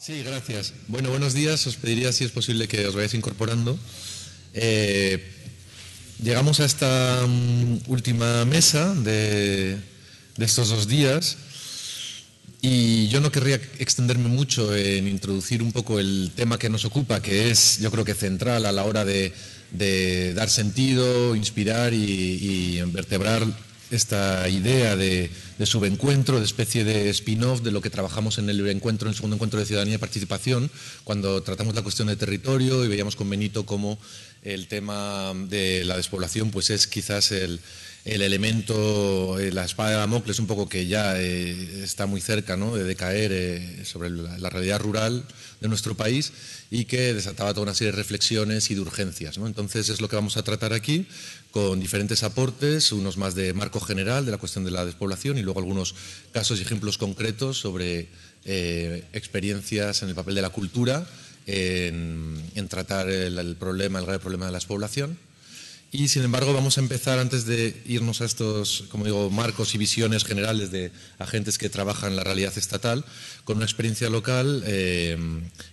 Sí, gracias. Bueno, buenos días. Os pediría si es posible que os vayáis incorporando. Eh, llegamos a esta mm, última mesa de, estos dos días y yo no querría extenderme mucho en introducir un poco el tema que nos ocupa, que es yo creo que central a la hora de, dar sentido, inspirar y, y vertebrar esta idea de, subencuentro, de especie de spin-off de lo que trabajamos en el encuentro, en el segundo encuentro de ciudadanía y participación, cuando tratamos la cuestión de territorio y veíamos con Benito cómo el tema de la despoblación pues es quizás el, elemento, eh, la espada de Damocles un poco que ya eh, está muy cerca de decaer eh, sobre la, realidad rural de nuestro país y que desataba toda una serie de reflexiones y de urgencias. Entonces es lo que vamos a tratar aquí con diferentes aportes, unos más de marco general de la cuestión de la despoblación y luego algunos casos y ejemplos concretos sobre experiencias en el papel de la cultura en, tratar el, problema, el grave problema de la despoblación. Y sin embargo vamos a empezar antes de irnos a estos, como digo, marcos y visiones generales de agentes que trabajan la realidad estatal, con una experiencia local eh,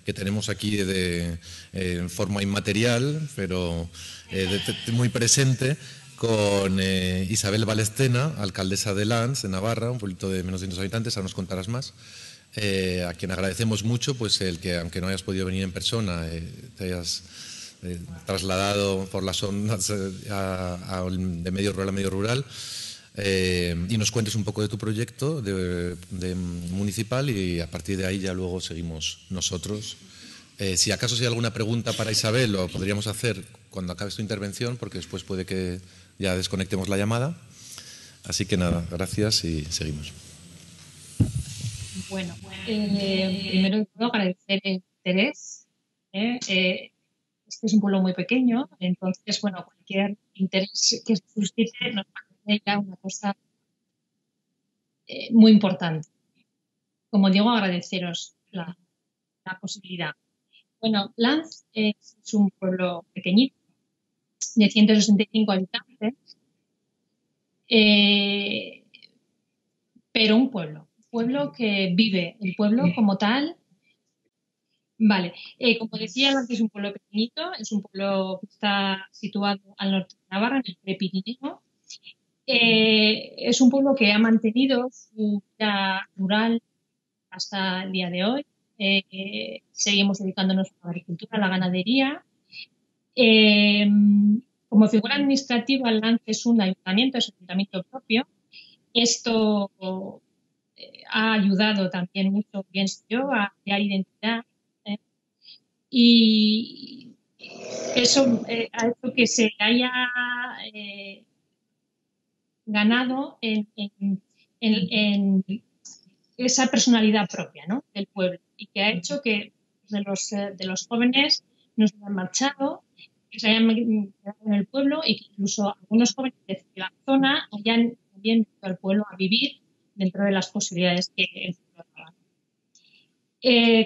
que tenemos aquí de, en forma inmaterial, pero eh, muy presente, con eh, Isabel Valestena, alcaldesa de Lans, de Navarra, un pueblito de menos de 200 habitantes, ahora nos contarás más. a quien agradecemos mucho pues el que, aunque no hayas podido venir en persona, te hayas eh, trasladado por las ondas eh, de medio rural a medio rural. Eh, y nos cuentes un poco de tu proyecto de, municipal y a partir de ahí ya luego seguimos nosotros. si acaso hay alguna pregunta para Isabel, lo podríamos hacer cuando acabe tu intervención, porque después puede que ya desconectemos la llamada. Así que nada, gracias y seguimos. Bueno, primero quiero agradecer el interés este es un pueblo muy pequeño, entonces, bueno, cualquier interés que suscite nos parece ya una cosa eh, muy importante. Como digo, agradeceros la, posibilidad. Bueno, Lanz es, un pueblo pequeñito, de 165 habitantes, eh, pero un pueblo, pueblo que vive, el pueblo como tal Vale, eh, como decía, es un pueblo pequeñito, es un pueblo que está situado al norte de Navarra, en el Prepirineo. Eh, es un pueblo que ha mantenido su vida rural hasta el día de hoy. Eh, seguimos dedicándonos a la agricultura, a la ganadería. como figura administrativa, LANCE es un ayuntamiento, es un ayuntamiento propio. Esto ha ayudado también mucho, pienso yo, a crear identidad y eso eh, ha hecho que se haya eh, ganado en, esa personalidad propia del pueblo. Y que ha hecho que de los, eh, de los jóvenes no se hayan marchado, que se hayan quedado en el pueblo y que incluso algunos jóvenes de la zona hayan también venido al pueblo a vivir dentro de las posibilidades que el pueblo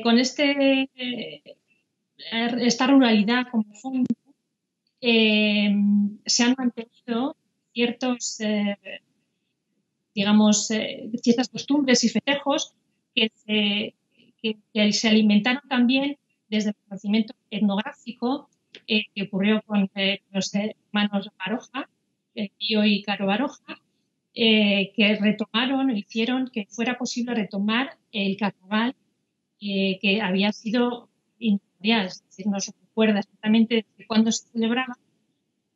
con este esta ruralidad como fondo, eh, se han mantenido ciertos, eh, digamos, eh, ciertas costumbres y festejos que se, alimentaron también desde el conocimiento etnográfico que ocurrió con los hermanos Baroja, Tío y Caro Baroja, que retomaron, hicieron que fuera posible retomar el carnaval que había sido es decir, no se recuerda exactamente de cuándo se celebraba,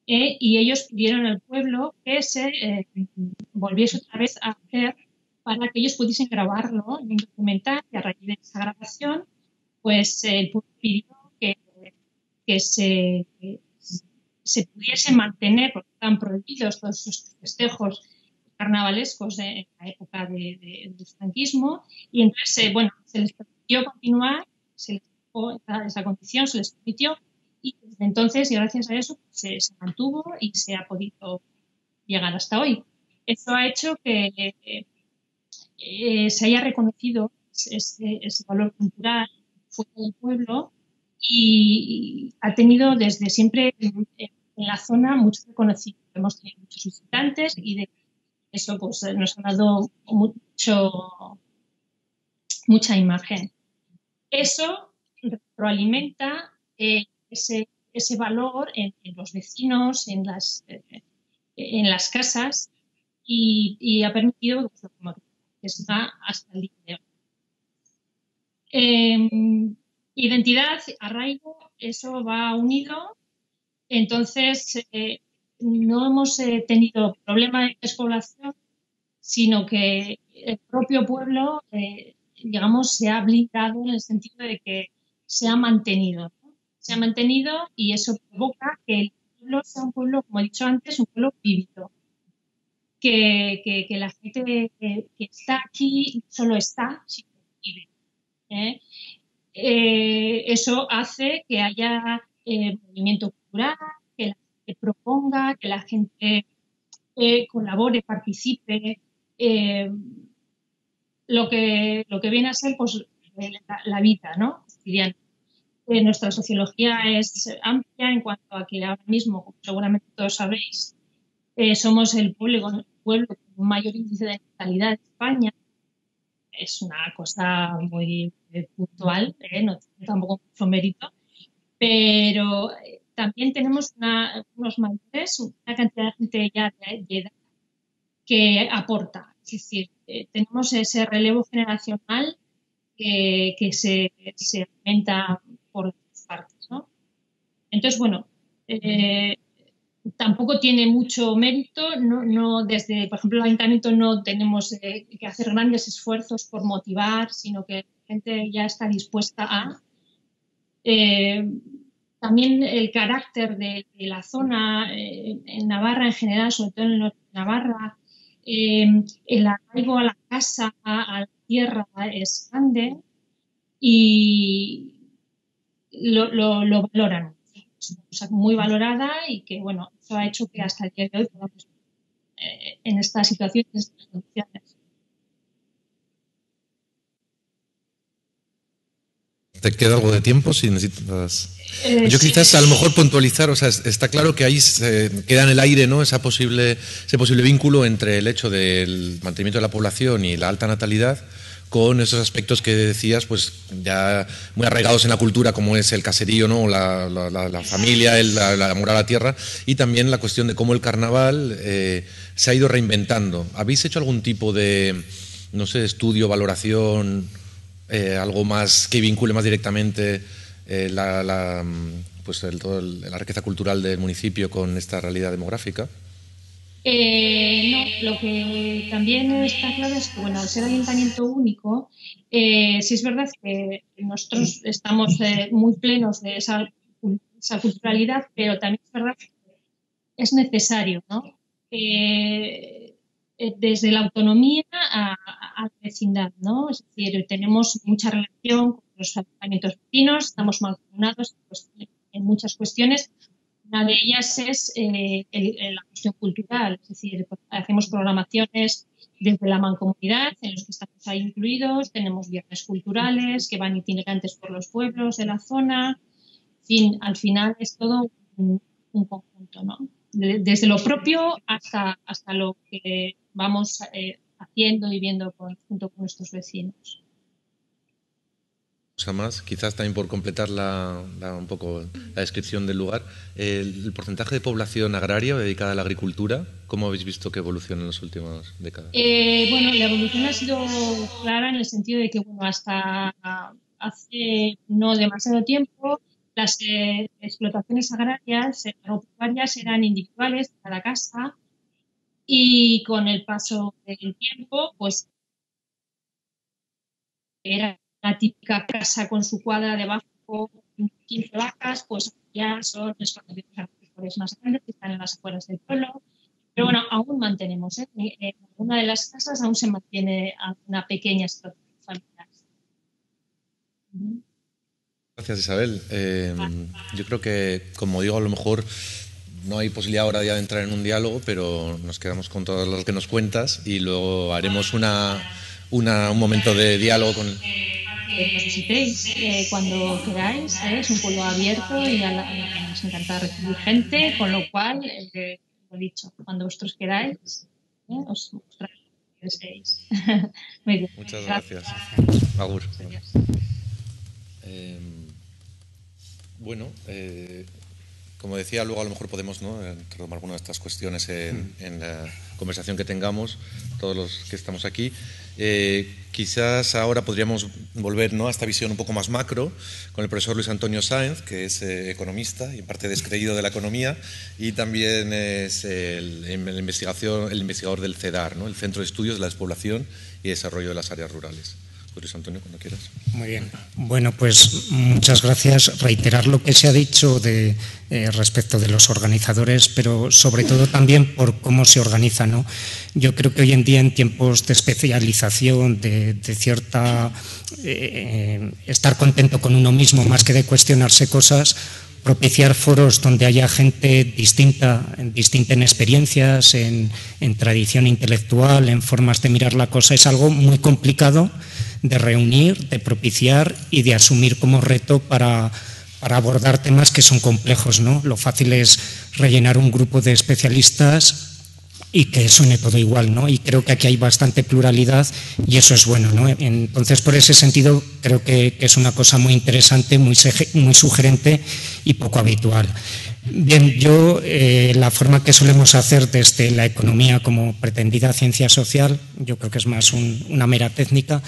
eh, y ellos pidieron al pueblo que se eh, volviese otra vez a hacer para que ellos pudiesen grabarlo en un documental y a raíz de esa grabación, pues el pueblo pidió que, que se, se pudiese mantener, porque estaban prohibidos todos esos festejos carnavalescos en la época de, del franquismo, y entonces, eh, bueno, se les permitió continuar, se les esa, condición, se les permitió y desde entonces, y gracias a eso, se, mantuvo y se ha podido llegar hasta hoy. Eso ha hecho que eh, se haya reconocido ese, valor cultural fuera del pueblo y ha tenido desde siempre en, la zona mucho reconocimiento. Hemos tenido muchos visitantes y eso pues, nos ha dado mucho, mucha imagen. eso retroalimenta eh, ese, ese, valor en, los vecinos, en las, eh, en las casas y, ha permitido que está hasta el día. Em, identidad, arraigo, eso va unido. Entonces, eh, no hemos tenido problema de despoblación, sino que el propio pueblo, digamos, se ha blindado en el sentido de que se ha mantenido. Se ha mantenido y eso provoca que el pueblo sea un pueblo, como he dicho antes, un pueblo vivido. Que, la gente que, está aquí solo está, sino vive. ¿eh? Eh, eso hace que haya eh, movimiento cultural, que la gente proponga, que la gente colabore, participe. lo, que, lo que viene a ser pues, la, vida ¿no? cotidiana nuestra sociología es amplia en cuanto a que ahora mismo, como seguramente todos sabréis, eh, somos el pueblo, pueblo con mayor índice de natalidad de España. Es una cosa muy eh, puntual, eh, no tiene tampoco mucho mérito, pero también tenemos unos mayores, una cantidad de gente ya de, edad que aporta. Es decir, tenemos ese relevo generacional que, se, se aumenta por otras partes. ¿no? Entonces, bueno, eh, tampoco tiene mucho mérito, no, no, desde, por ejemplo, el ayuntamiento no tenemos eh, que hacer grandes esfuerzos por motivar, sino que la gente ya está dispuesta a. Eh, también el carácter de, la zona en Navarra en general, sobre todo en el norte de Navarra, el arraigo a la casa, a la tierra es grande y, lo, lo, valoran. Es una cosa muy valorada y que, bueno, eso ha hecho que hasta el día de hoy podamos eh, en estas condiciones. ¿Te queda algo de tiempo si necesitas? Eh, Yo quizás a lo mejor puntualizar, o sea, está claro que ahí se queda en el aire ¿no? Esa posible, ese posible vínculo entre el hecho del mantenimiento de la población y la alta natalidad con esos aspectos que decías, pues ya muy arraigados en la cultura, como es el caserío, ¿no? la, familia, el, la, amor a la tierra, y también la cuestión de cómo el carnaval eh, se ha ido reinventando. ¿Habéis hecho algún tipo de, no sé, estudio, valoración, eh, algo más que vincule más directamente eh, la, pues la riqueza cultural del municipio con esta realidad demográfica? Eh, no, lo que también está claro es que, bueno, al ser ayuntamiento único, eh, sí es verdad que nosotros estamos eh, muy plenos de esa, esa, culturalidad, pero también es verdad que es necesario, ¿no? Eh, desde la autonomía a, la vecindad, ¿no? Es decir, tenemos mucha relación con los ayuntamientos vecinos, estamos mancomunados en muchas cuestiones, una de ellas es eh, la cuestión cultural, es decir, hacemos programaciones desde la mancomunidad en los que estamos ahí incluidos, tenemos viernes culturales que van itinerantes por los pueblos de la zona, al final es todo un, conjunto, ¿no? desde lo propio hasta, hasta lo que vamos eh, haciendo y viendo junto con nuestros vecinos más, quizás también por completar la, un poco la descripción del lugar, el, porcentaje de población agraria dedicada a la agricultura, ¿cómo habéis visto que evoluciona en las últimas décadas? Eh, bueno, la evolución ha sido clara en el sentido de que bueno, hasta hace no demasiado tiempo las eh, explotaciones agrarias eh, agropecuarias eran individuales cada casa y con el paso del tiempo pues era la típica casa con su cuadra debajo, 15 vacas, pues ya son explotaciones agrícolas más grandes que están en las afueras del pueblo. Pero bueno, aún mantenemos, ¿eh? en una de las casas aún se mantiene una pequeña explotación familiar. Gracias Isabel. Eh, yo creo que, como digo, a lo mejor no hay posibilidad ahora ya de entrar en un diálogo, pero nos quedamos con todo lo que nos cuentas y luego haremos una, una un momento de diálogo con nos visitéis eh, cuando queráis. ¿eh? Es un pueblo abierto y nos encanta recibir gente, con lo cual, eh, lo dicho, cuando vosotros queráis, os mostraré lo que Muchas gracias. Agur. Em, bueno, eh, como decía, luego a lo mejor podemos ¿no? retomar algunas de estas cuestiones en, en, la conversación que tengamos, todos los que estamos aquí. Eh, quizás ahora podríamos volver ¿no? a esta visión un poco más macro con el profesor Luis Antonio Sáenz, que es eh, economista y en parte descreído de la economía, y también es el, investigación, el investigador del CEDAR, ¿no? el Centro de Estudios de la Despoblación y Desarrollo de las Áreas Rurales. Luis Antonio, cuando quieras. Muy bien. Bueno, pues muchas gracias. Reiterar lo que se ha dicho de, eh, respecto de los organizadores, pero sobre todo también por cómo se organiza. ¿no? Yo creo que hoy en día, en tiempos de especialización, de, de cierta. Eh, estar contento con uno mismo más que de cuestionarse cosas, propiciar foros donde haya gente distinta, distinta en experiencias, en, en, tradición intelectual, en formas de mirar la cosa, es algo muy complicado de reunir, de propiciar y de asumir como reto para, para abordar temas que son complejos. ¿no? Lo fácil es rellenar un grupo de especialistas y que suene todo igual, ¿no? Y creo que aquí hay bastante pluralidad y eso es bueno, ¿no? Entonces, por ese sentido, creo que, es una cosa muy interesante, muy, sugerente y poco habitual. Bien, yo eh, la forma que solemos hacer desde la economía como pretendida ciencia social, yo creo que es más un, una mera técnica,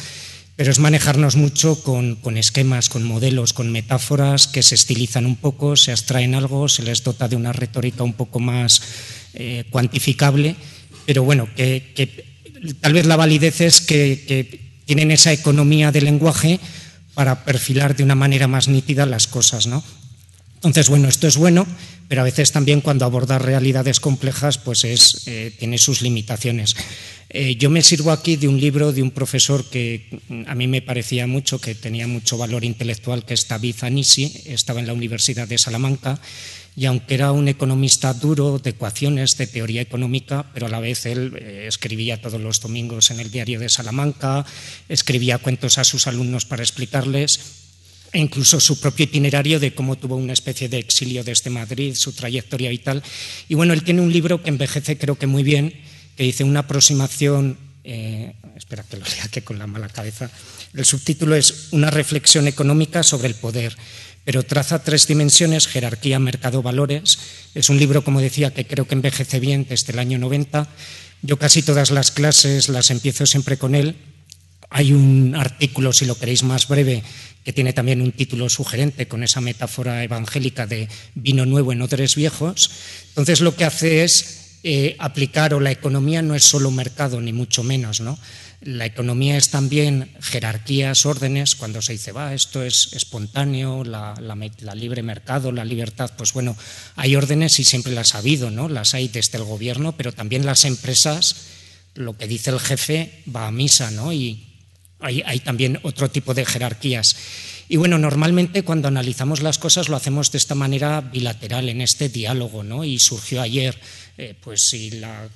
pero es manejarnos mucho con, con, esquemas, con modelos, con metáforas que se estilizan un poco, se abstraen algo, se les dota de una retórica un poco más eh, cuantificable, pero bueno, que, que, tal vez la validez es que, que, tienen esa economía de lenguaje para perfilar de una manera más nítida las cosas, ¿no? Entonces, bueno, esto es bueno, pero a veces también cuando abordar realidades complejas, pues es, eh, tiene sus limitaciones. Eh, yo me sirvo aquí de un libro de un profesor que a mí me parecía mucho, que tenía mucho valor intelectual, que es David Anisi, estaba en la Universidad de Salamanca, y aunque era un economista duro de ecuaciones, de teoría económica, pero a la vez él eh, escribía todos los domingos en el diario de Salamanca, escribía cuentos a sus alumnos para explicarles, e incluso su propio itinerario de cómo tuvo una especie de exilio desde Madrid, su trayectoria vital. Y bueno, él tiene un libro que envejece creo que muy bien, que dice una aproximación, eh, espera que lo lea que con la mala cabeza, el subtítulo es Una reflexión económica sobre el poder, pero traza tres dimensiones, jerarquía, mercado, valores. Es un libro, como decía, que creo que envejece bien desde el año 90. Yo casi todas las clases las empiezo siempre con él. Hay un artículo, si lo queréis más breve, que tiene también un título sugerente con esa metáfora evangélica de vino nuevo en odres viejos. Entonces lo que hace es eh, aplicar o la economía no es solo mercado, ni mucho menos, ¿no? La economía es también jerarquías, órdenes, cuando se dice, va, esto es espontáneo, la, libre mercado, la libertad, pues bueno, hay órdenes y siempre las ha habido, ¿no? Las hay desde el gobierno, pero también las empresas, lo que dice el jefe va a misa, ¿no? Y hay también otro tipo de jerarquías. Y bueno, normalmente cuando analizamos las cosas lo hacemos de esta manera bilateral, en este diálogo, ¿no? Y surgió ayer eh, pues si la,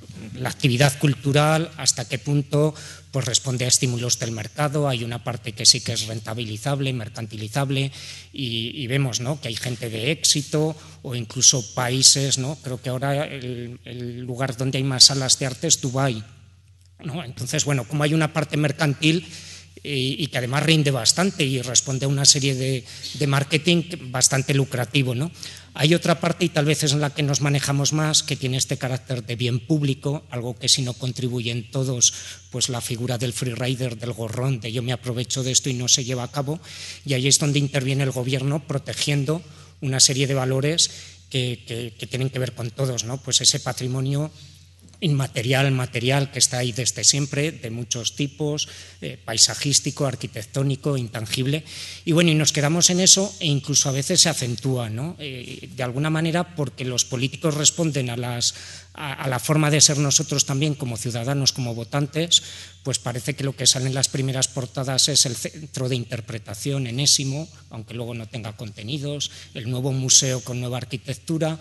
actividad cultural, hasta qué punto pues responde a estímulos del mercado, hay una parte que sí que es rentabilizable, mercantilizable, y, vemos ¿no? que hay gente de éxito o incluso países, ¿no? creo que ahora el, el lugar donde hay más salas de arte es Dubái. ¿no? Entonces, bueno, como hay una parte mercantil, y, que además rinde bastante y responde a una serie de, de marketing bastante lucrativo. ¿no? Hay otra parte, y tal vez es en la que nos manejamos más, que tiene este carácter de bien público, algo que si no contribuyen todos, pues la figura del freerider, del gorrón, de yo me aprovecho de esto y no se lleva a cabo, y ahí es donde interviene el gobierno protegiendo una serie de valores que, que, que tienen que ver con todos, ¿no? pues ese patrimonio inmaterial, material, que está ahí desde siempre, de muchos tipos, eh, paisajístico, arquitectónico, intangible. Y bueno, y nos quedamos en eso e incluso a veces se acentúa, ¿no? Eh, de alguna manera porque los políticos responden a, las, a, a, la forma de ser nosotros también como ciudadanos, como votantes, pues parece que lo que sale en las primeras portadas es el centro de interpretación enésimo, aunque luego no tenga contenidos, el nuevo museo con nueva arquitectura.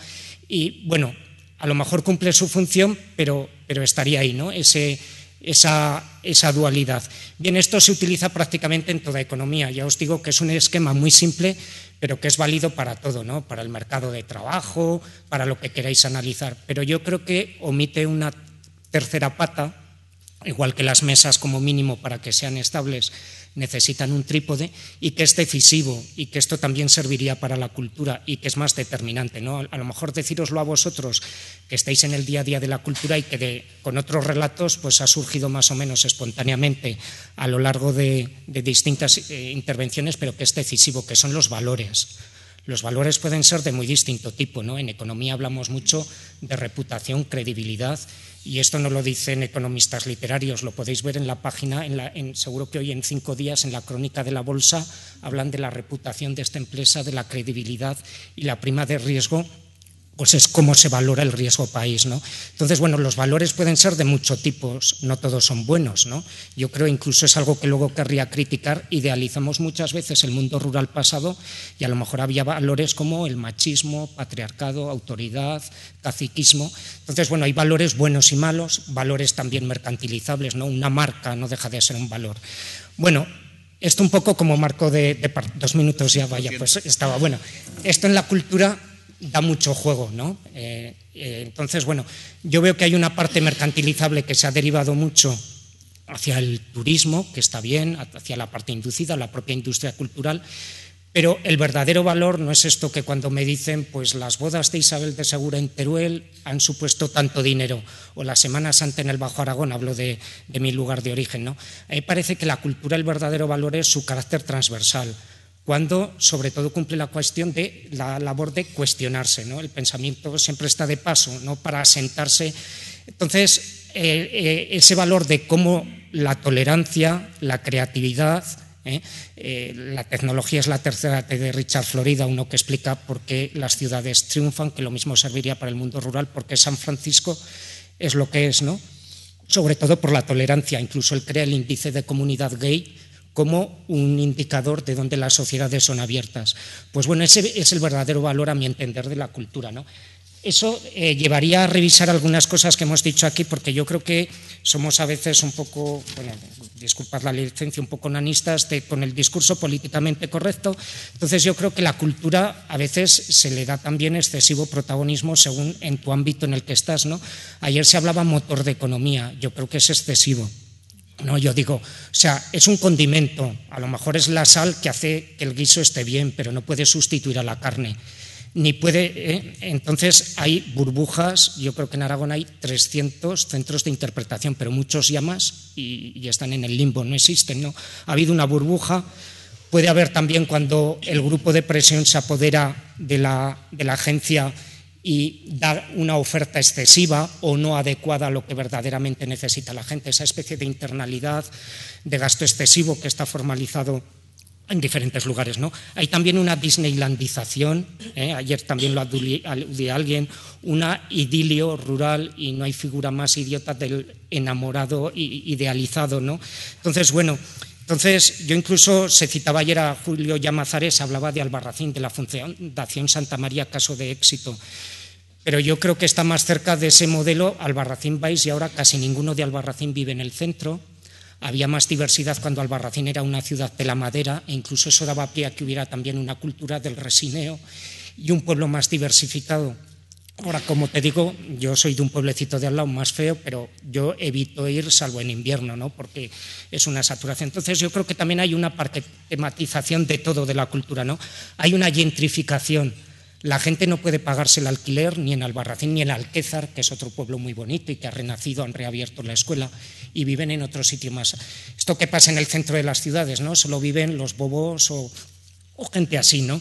Y bueno, a lo mejor cumple su función, pero, pero estaría ahí, ¿no? Esa, esa, dualidad. Bien, esto se utiliza prácticamente en toda economía. Ya os digo que es un esquema muy simple, pero que es válido para todo, ¿no? Para el mercado de trabajo, para lo que queráis analizar. Pero yo creo que omite una tercera pata, igual que las mesas como mínimo para que sean estables necesitan un trípode y que es decisivo y que esto también serviría para la cultura y que es más determinante. ¿no? A lo mejor deciroslo a vosotros que estáis en el día a día de la cultura y que con otros relatos pues ha surgido más o menos espontáneamente a lo largo de, distintas eh, intervenciones, pero que es decisivo, que son los valores. Los valores pueden ser de muy distinto tipo. ¿no? En economía hablamos mucho de reputación, credibilidad y esto no lo dicen economistas literarios, lo podéis ver en la página, en seguro que hoy en cinco días en la crónica de la bolsa hablan de la reputación de esta empresa, de la credibilidad y la prima de riesgo pues es cómo se valora el riesgo país. ¿no? Entonces, bueno, los valores pueden ser de muchos tipos, no todos son buenos. ¿no? Yo creo incluso es algo que luego querría criticar. Idealizamos muchas veces el mundo rural pasado y a lo mejor había valores como el machismo, patriarcado, autoridad, caciquismo. Entonces, bueno, hay valores buenos y malos, valores también mercantilizables. ¿no? Una marca no deja de ser un valor. Bueno, esto un poco como marco de, de dos minutos ya, vaya, pues estaba bueno. Esto en la cultura da mucho juego, ¿no? Eh, eh, entonces, bueno, yo veo que hay una parte mercantilizable que se ha derivado mucho hacia el turismo, que está bien, hacia la parte inducida, la propia industria cultural, pero el verdadero valor no es esto que cuando me dicen, pues las bodas de Isabel de Segura en Teruel han supuesto tanto dinero, o la Semana Santa en el Bajo Aragón, hablo de, mi lugar de origen, ¿no? A mí parece que la cultura, el verdadero valor es su carácter transversal, cuando sobre todo cumple la cuestión de la labor de cuestionarse. ¿no? El pensamiento siempre está de paso, no para asentarse. Entonces, eh, eh, ese valor de cómo la tolerancia, la creatividad, ¿eh? la tecnología es la tercera de Richard Florida, uno que explica por qué las ciudades triunfan, que lo mismo serviría para el mundo rural, porque San Francisco es lo que es, ¿no? sobre todo por la tolerancia. Incluso él crea el índice de comunidad gay, como un indicador de donde las sociedades son abiertas. Pues bueno, ese es el verdadero valor, a mi entender, de la cultura. ¿no? Eso eh, llevaría a revisar algunas cosas que hemos dicho aquí, porque yo creo que somos a veces un poco, bueno, disculpad la licencia, un poco nanistas con el discurso políticamente correcto. Entonces yo creo que la cultura a veces se le da también excesivo protagonismo según en tu ámbito en el que estás. ¿no? Ayer se hablaba motor de economía, yo creo que es excesivo. No, yo digo, o sea, es un condimento, a lo mejor es la sal que hace que el guiso esté bien, pero no puede sustituir a la carne. Ni puede, ¿eh? entonces hay burbujas, yo creo que en Aragón hay 300 centros de interpretación, pero muchos ya más y, y están en el limbo, no existen, ¿no? Ha habido una burbuja, puede haber también cuando el grupo de presión se apodera de la, de la agencia y dar una oferta excesiva o no adecuada a lo que verdaderamente necesita la gente, esa especie de internalidad, de gasto excesivo que está formalizado en diferentes lugares. ¿no? Hay también una disneylandización, ¿eh? ayer también lo aludí alguien, una idilio rural y no hay figura más idiota del enamorado idealizado. ¿no? Entonces, bueno, entonces, yo incluso se citaba ayer a Julio Llamazares, hablaba de Albarracín, de la Fundación Santa María, caso de éxito pero yo creo que está más cerca de ese modelo Albarracín Vais y ahora casi ninguno de Albarracín vive en el centro. Había más diversidad cuando Albarracín era una ciudad de la madera e incluso eso daba pie a que hubiera también una cultura del resineo y un pueblo más diversificado. Ahora, como te digo, yo soy de un pueblecito de al lado más feo, pero yo evito ir salvo en invierno, ¿no? porque es una saturación. Entonces, yo creo que también hay una tematización de todo de la cultura. ¿no? Hay una gentrificación la gente no puede pagarse el alquiler ni en Albarracín ni en Alquézar, que es otro pueblo muy bonito y que ha renacido, han reabierto la escuela y viven en otro sitio más. Esto que pasa en el centro de las ciudades, ¿no? Solo viven los bobos o, gente así, ¿no?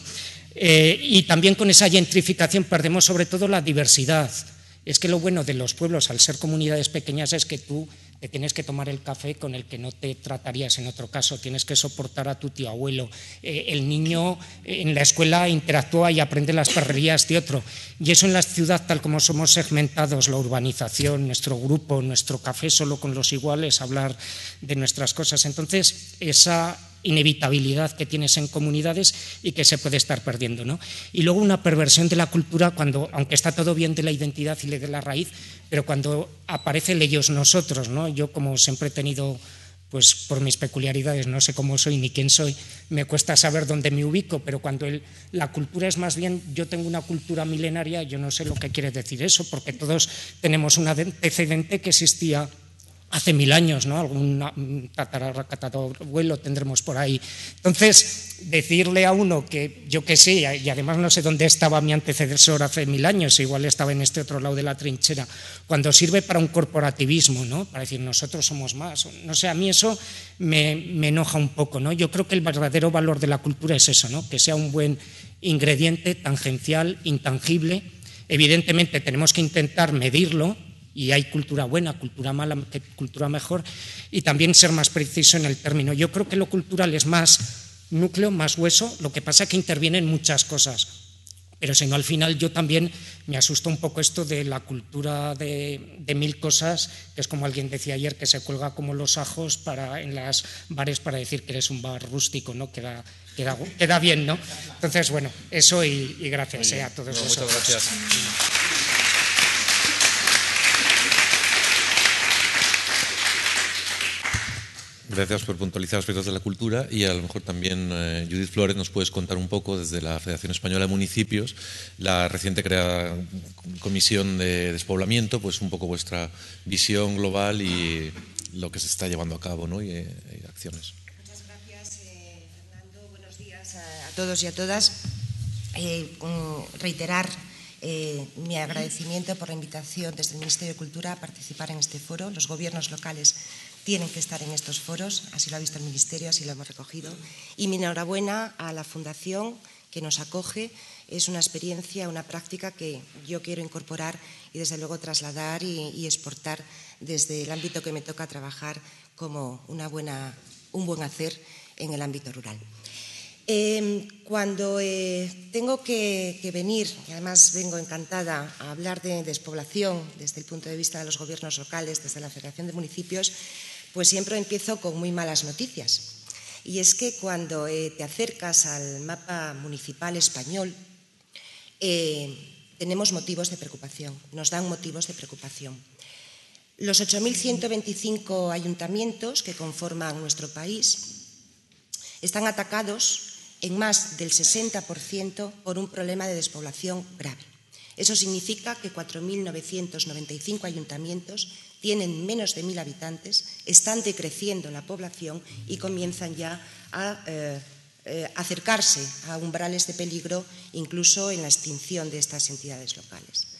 Eh, y también con esa gentrificación perdemos sobre todo la diversidad. Es que lo bueno de los pueblos, al ser comunidades pequeñas, es que tú te tienes que tomar el café con el que no te tratarías en otro caso, tienes que soportar a tu tío abuelo. Eh, el niño en la escuela interactúa y aprende las perrerías de otro. Y eso en la ciudad, tal como somos segmentados, la urbanización, nuestro grupo, nuestro café solo con los iguales, hablar de nuestras cosas. Entonces, esa inevitabilidad que tienes en comunidades y que se puede estar perdiendo. ¿no? Y luego una perversión de la cultura cuando, aunque está todo bien de la identidad y de la raíz, pero cuando aparece el ellos nosotros. ¿no? Yo como siempre he tenido, pues por mis peculiaridades, no sé cómo soy ni quién soy, me cuesta saber dónde me ubico, pero cuando la cultura es más bien, yo tengo una cultura milenaria, yo no sé lo que quiere decir eso, porque todos tenemos un antecedente que existía hace mil años, ¿no? Algún vuelo tendremos por ahí. Entonces, decirle a uno que yo que sé, y además no sé dónde estaba mi antecesor hace mil años, igual estaba en este otro lado de la trinchera, cuando sirve para un corporativismo, ¿no? Para decir nosotros somos más. No sé, a mí eso me enoja un poco, ¿no? Yo creo que el verdadero valor de la cultura es eso, ¿no? Que sea un buen ingrediente tangencial, intangible. Evidentemente tenemos que intentar medirlo, y hay cultura buena, cultura mala, cultura mejor, y también ser más preciso en el término. Yo creo que lo cultural es más núcleo, más hueso, lo que pasa es que intervienen muchas cosas. Pero si no, al final yo también me asusta un poco esto de la cultura de, mil cosas, que es como alguien decía ayer, que se cuelga como los ajos para, en las bares para decir que eres un bar rústico, ¿no? Queda, queda, queda bien, ¿no? Entonces, bueno, eso y, gracias eh, a todos Muchas gracias. Gracias por puntualizar aspectos de la cultura y a lo mejor también eh, Judith Flores nos puedes contar un poco desde la Federación Española de Municipios, la reciente creada comisión de despoblamiento, pues un poco vuestra visión global y lo que se está llevando a cabo ¿no? y, eh, acciones. Muchas gracias, eh, Fernando. Buenos días a, todos y a todas. reiterar mi agradecimiento por la invitación desde el Ministerio de Cultura a participar en este foro. Los gobiernos locales tienen que estar en estos foros, así lo ha visto el Ministerio, así lo hemos recogido. Y mi enhorabuena a la Fundación que nos acoge. Es una experiencia, una práctica que yo quiero incorporar y desde luego trasladar y, exportar desde el ámbito que me toca trabajar como una buena, un buen hacer en el ámbito rural. Em, cuando eh, tengo que, venir, y además vengo encantada a hablar de despoblación desde el punto de vista de los gobiernos locales, desde la Federación de Municipios, pues siempre empiezo con muy malas noticias. Y es que cuando eh, te acercas al mapa municipal español, eh, tenemos motivos de preocupación, nos dan motivos de preocupación. Los 8.125 ayuntamientos que conforman nuestro país están atacados en más del 60% por un problema de despoblación grave. Eso significa que 4.995 ayuntamientos tienen menos de mil habitantes, están decreciendo la población y comienzan ya a eh, eh, acercarse a umbrales de peligro, incluso en la extinción de estas entidades locales.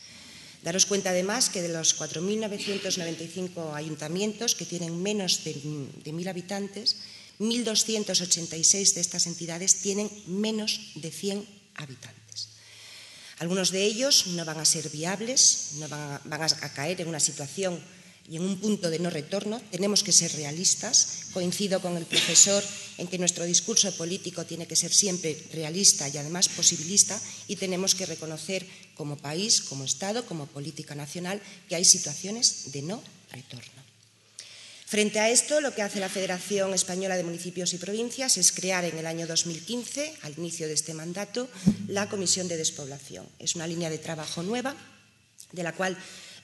Daros cuenta además que de los 4.995 ayuntamientos que tienen menos de, de mil habitantes, 1.286 de estas entidades tienen menos de 100 habitantes. Algunos de ellos no van a ser viables, no van a caer en una situación y en un punto de no retorno. Tenemos que ser realistas. Coincido con el profesor en que nuestro discurso político tiene que ser siempre realista y además posibilista y tenemos que reconocer como país, como Estado, como política nacional que hay situaciones de no retorno. Frente a esto, lo que hace la Federación Española de Municipios y Provincias es crear en el año 2015, al inicio de este mandato, la Comisión de Despoblación. Es una línea de trabajo nueva, de la cual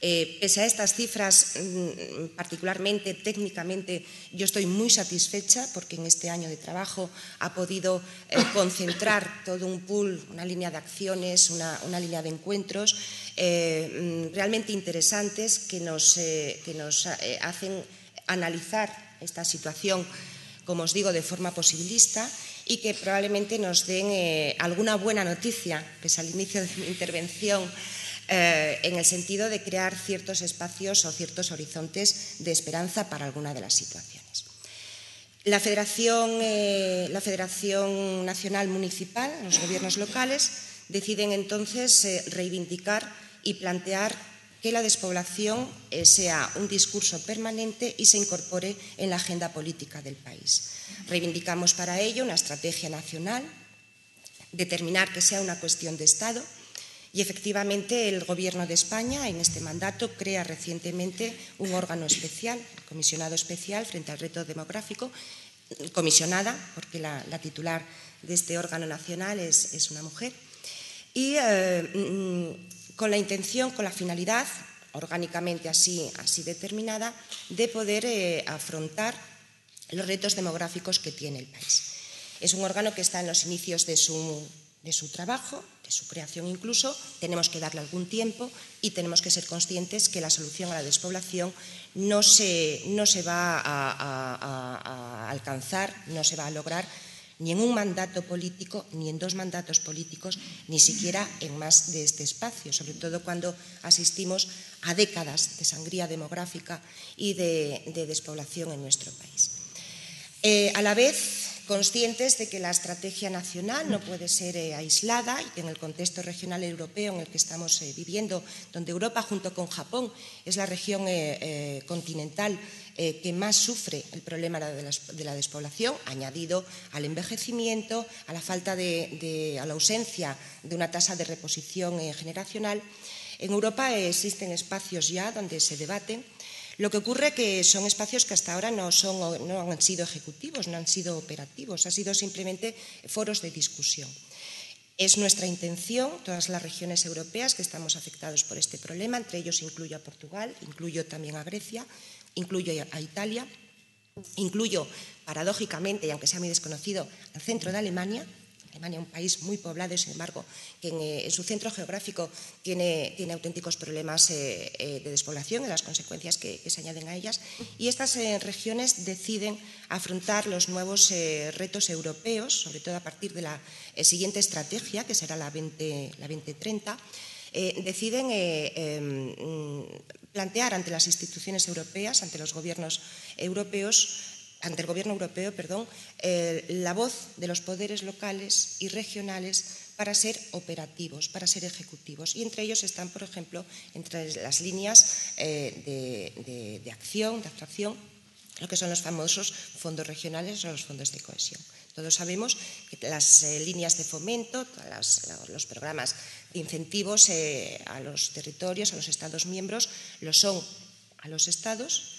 eh, pese a estas cifras, mm, particularmente técnicamente, yo estoy muy satisfecha porque en este año de trabajo ha podido eh, concentrar todo un pool, una línea de acciones, una, línea de encuentros eh, mm, realmente interesantes que nos, que nos hacen analizar esta situación, como os digo, de forma posibilista y que probablemente nos den alguna buena noticia, pese al inicio de mi intervención eh, en el sentido de crear ciertos espacios o ciertos horizontes de esperanza para alguna de las situaciones. La Federación, eh, la Federación Nacional Municipal, los gobiernos locales, deciden entonces eh, reivindicar y plantear que la despoblación sea un discurso permanente y se incorpore en la agenda política del país. Reivindicamos para ello una estrategia nacional, determinar que sea una cuestión de Estado y efectivamente el Gobierno de España en este mandato crea recientemente un órgano especial, comisionado especial frente al reto demográfico, comisionada, porque la, titular de este órgano nacional es, una mujer, y eh, mm, con la intención, con la finalidad, orgánicamente así, así determinada, de poder eh, afrontar los retos demográficos que tiene el país. Es un órgano que está en los inicios de su, de su trabajo, de su creación incluso, tenemos que darle algún tiempo y tenemos que ser conscientes que la solución a la despoblación no se, no se va a, alcanzar, no se va a lograr ni en un mandato político, ni en dos mandatos políticos, ni siquiera en más de este espacio, sobre todo cuando asistimos a décadas de sangría demográfica y de, despoblación en nuestro país. Eh, a la vez, conscientes de que la estrategia nacional no puede ser eh, aislada y en el contexto regional europeo en el que estamos eh, viviendo, donde Europa junto con Japón es la región continental que más sufre el problema de la, despoblación, añadido al envejecimiento, a la falta de, a la ausencia de una tasa de reposición generacional, en Europa existen espacios ya donde se debaten lo que ocurre es que son espacios que hasta ahora no, han sido ejecutivos, no han sido operativos, han sido simplemente foros de discusión. Es nuestra intención, todas las regiones europeas que estamos afectados por este problema, entre ellos incluyo a Portugal, incluyo también a Grecia, incluyo a Italia, incluyo, paradójicamente, y aunque sea muy desconocido, al centro de Alemania, Alemania es un país muy poblado y, sin embargo, que en, eh, su centro geográfico tiene, auténticos problemas eh, eh, de despoblación y las consecuencias que, se añaden a ellas. Y estas regiones deciden afrontar los nuevos retos europeos, sobre todo a partir de la siguiente estrategia, que será la, 20, la 2030, deciden em, plantear ante las instituciones europeas, ante los gobiernos europeos, ante el Gobierno europeo, perdón, eh, la voz de los poderes locales y regionales para ser operativos, para ser ejecutivos. Y entre ellos están, por ejemplo, entre las líneas eh, de, acción, de actuación, lo que son los famosos fondos regionales o los fondos de cohesión. Todos sabemos que las eh, líneas de fomento, los programas de incentivos a los territorios, a los Estados miembros, lo son a los Estados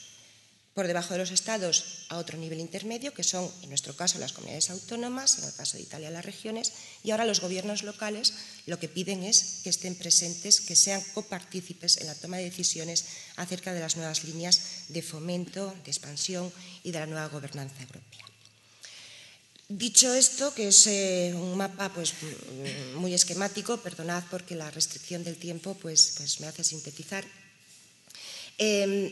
por debajo de los estados a otro nivel intermedio, que son, en nuestro caso, las comunidades autónomas, en el caso de Italia, las regiones, y ahora los gobiernos locales lo que piden es que estén presentes, que sean copartícipes en la toma de decisiones acerca de las nuevas líneas de fomento, de expansión y de la nueva gobernanza europea. Dicho esto, que es eh, un mapa pues, muy esquemático, perdonad porque la restricción del tiempo pues, pues me hace sintetizar, Em,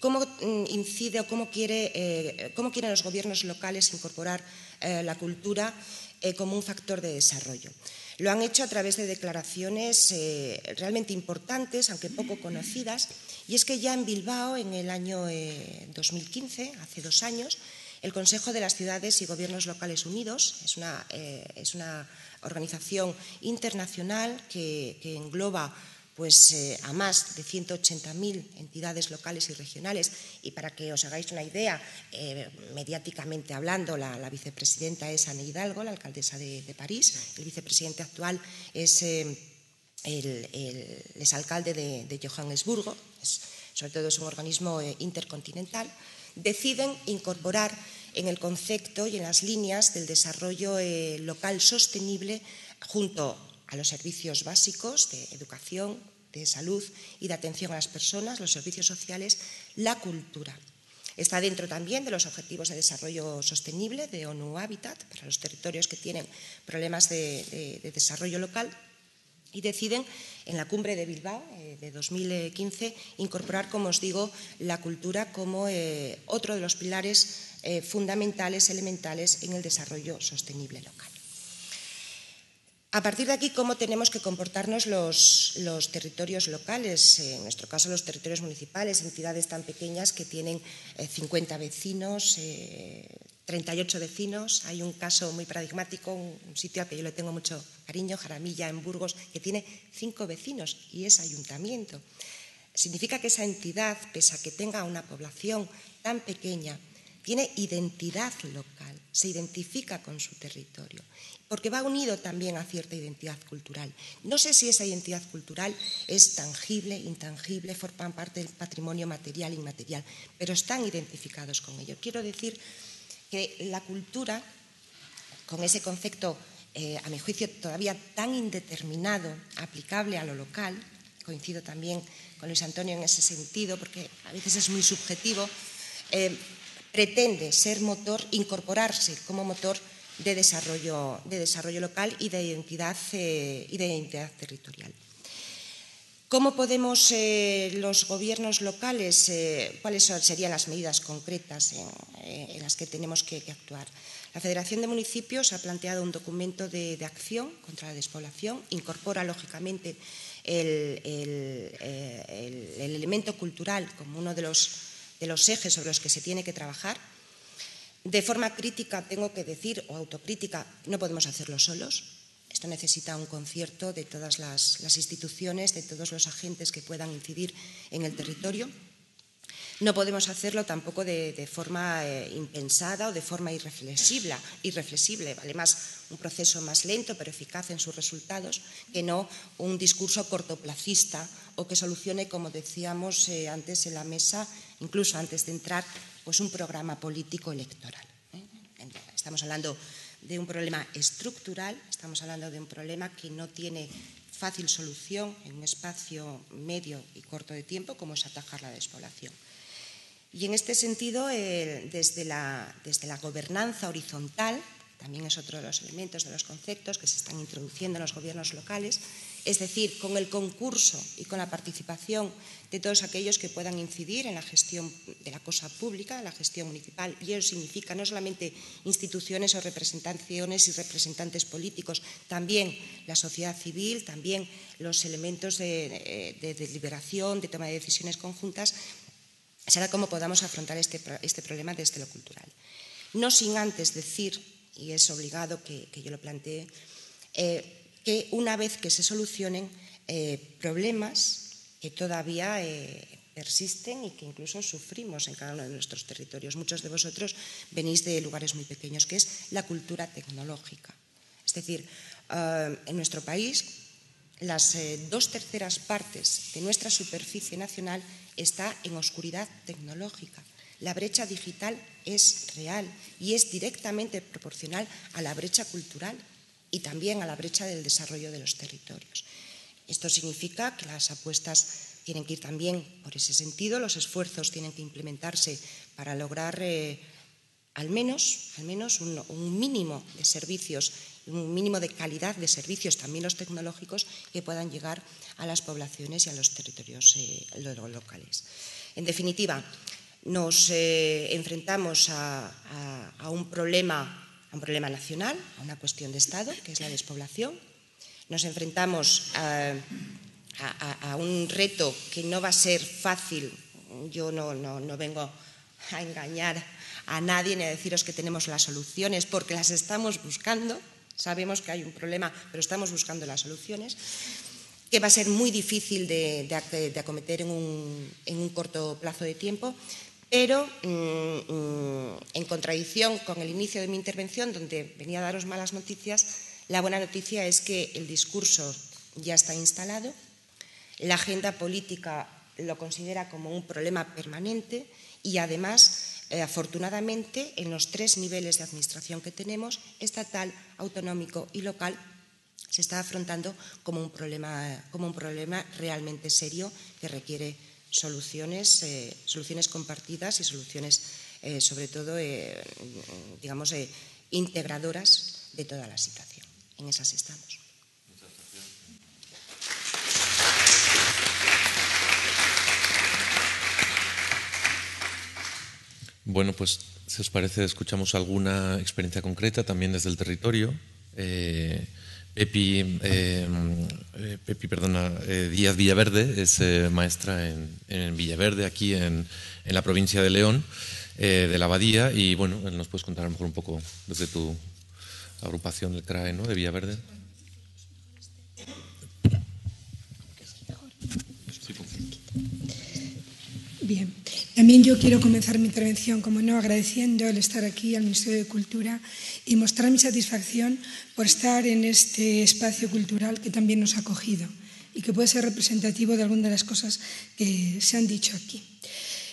¿Cómo mm, incide o cómo, quiere, eh, cómo quieren los gobiernos locales incorporar eh, la cultura eh, como un factor de desarrollo? Lo han hecho a través de declaraciones realmente importantes, aunque poco conocidas, y es que ya en Bilbao, en el año 2015, hace dos años, el Consejo de las Ciudades y Gobiernos Locales Unidos es una, es una organización internacional que, que engloba pues, eh, a más de 180.000 entidades locales y regionales. Y para que os hagáis una idea, eh, mediáticamente hablando, la, vicepresidenta es Ana Hidalgo, la alcaldesa de, París, el vicepresidente actual es eh, el, exalcalde de, Johannesburgo, sobre todo es un organismo intercontinental, deciden incorporar en el concepto y en las líneas del desarrollo local sostenible junto a los servicios básicos de educación, de salud y de atención a las personas, los servicios sociales, la cultura. Está dentro también de los Objetivos de Desarrollo Sostenible de ONU Habitat para los territorios que tienen problemas de, desarrollo local y deciden en la cumbre de Bilbao eh, de 2015 incorporar, como os digo, la cultura como eh, otro de los pilares eh, fundamentales, elementales en el desarrollo sostenible local. A partir de aquí, ¿cómo tenemos que comportarnos los, territorios locales? En nuestro caso, los territorios municipales, entidades tan pequeñas que tienen 50 eh, vecinos, 38 eh, vecinos. Hay un caso muy paradigmático, un, sitio al que yo le tengo mucho cariño, Jaramilla, en Burgos, que tiene cinco vecinos y es ayuntamiento. Significa que esa entidad, pese a que tenga una población tan pequeña, tiene identidad local, se identifica con su territorio porque va unido también a cierta identidad cultural. No sé si esa identidad cultural es tangible, intangible, forman parte del patrimonio material e inmaterial, pero están identificados con ello. Quiero decir que la cultura, con ese concepto, eh, a mi juicio, todavía tan indeterminado, aplicable a lo local, coincido también con Luis Antonio en ese sentido, porque a veces es muy subjetivo, eh, pretende ser motor, incorporarse como motor de desarrollo, de desarrollo local y de identidad, eh, y de identidad territorial. ¿Cómo podemos eh, los gobiernos locales, eh, cuáles serían las medidas concretas en, las que tenemos que, actuar? La Federación de Municipios ha planteado un documento de, acción contra la despoblación, incorpora lógicamente el, elemento cultural como uno de los, de los ejes sobre los que se tiene que trabajar. De forma crítica, tengo que decir, o autocrítica, no podemos hacerlo solos. Esto necesita un concierto de todas las, instituciones, de todos los agentes que puedan incidir en el territorio. No podemos hacerlo tampoco de, forma eh, impensada o de forma irreflexible, irreflexible. Vale más un proceso más lento pero eficaz en sus resultados que no un discurso cortoplacista o que solucione, como decíamos eh, antes en la mesa, incluso antes de entrar, pues un programa político electoral. ¿eh? Estamos hablando de un problema estructural, estamos hablando de un problema que no tiene fácil solución en un espacio medio y corto de tiempo, como es atajar la despoblación. Y en este sentido, eh, desde, la, desde la gobernanza horizontal, también es otro de los elementos, de los conceptos que se están introduciendo en los gobiernos locales, es decir, con el concurso y con la participación de todos aquellos que puedan incidir en la gestión de la cosa pública, la gestión municipal. Y eso significa no solamente instituciones o representaciones y representantes políticos, también la sociedad civil, también los elementos de, deliberación, de toma de decisiones conjuntas, será cómo podamos afrontar este, este, problema desde lo cultural. No sin antes decir, y es obligado que, yo lo plantee, eh, que una vez que se solucionen eh, problemas que todavía eh, persisten y que incluso sufrimos en cada uno de nuestros territorios. Muchos de vosotros venís de lugares muy pequeños, que es la cultura tecnológica. Es decir, eh, en nuestro país las dos terceras partes de nuestra superficie nacional está en oscuridad tecnológica. La brecha digital es real y es directamente proporcional a la brecha cultural y también a la brecha del desarrollo de los territorios. Esto significa que las apuestas tienen que ir también por ese sentido, los esfuerzos tienen que implementarse para lograr eh, al menos, al menos un, mínimo de servicios, un mínimo de calidad de servicios, también los tecnológicos, que puedan llegar a las poblaciones y a los territorios eh, locales. En definitiva, nos eh, enfrentamos a un problema un problema nacional, a una cuestión de Estado, que es la despoblación. Nos enfrentamos a, un reto que no va a ser fácil. Yo no, no vengo a engañar a nadie ni a deciros que tenemos las soluciones, porque las estamos buscando. Sabemos que hay un problema, pero estamos buscando las soluciones que va a ser muy difícil de, acometer en un, corto plazo de tiempo, pero mm, mm, en contradicción con el inicio de mi intervención, donde venía a daros malas noticias, la buena noticia es que el discurso ya está instalado, la agenda política lo considera como un problema permanente y además, eh, afortunadamente, en los tres niveles de administración que tenemos, estatal, autonómico y local, se está afrontando como un problema, como un problema realmente serio que requiere soluciones, eh, soluciones compartidas y soluciones, eh, sobre todo, eh, digamos, integradoras de toda la situación. En esas estamos. Bueno, pues si os parece, escuchamos alguna experiencia concreta también desde el territorio. Pepi, eh, eh, Pepi perdona, eh, Díaz Villaverde es maestra en, Villaverde, aquí en, la provincia de León, de la Abadía, y bueno, nos puedes contar a lo mejor un poco desde tu agrupación del CRAE, ¿no? De Villaverde. Bien. También yo quiero comenzar mi intervención, como no, agradeciendo el estar aquí al Ministerio de Cultura y mostrar mi satisfacción por estar en este espacio cultural que también nos ha acogido y que puede ser representativo de algunas de las cosas que se han dicho aquí.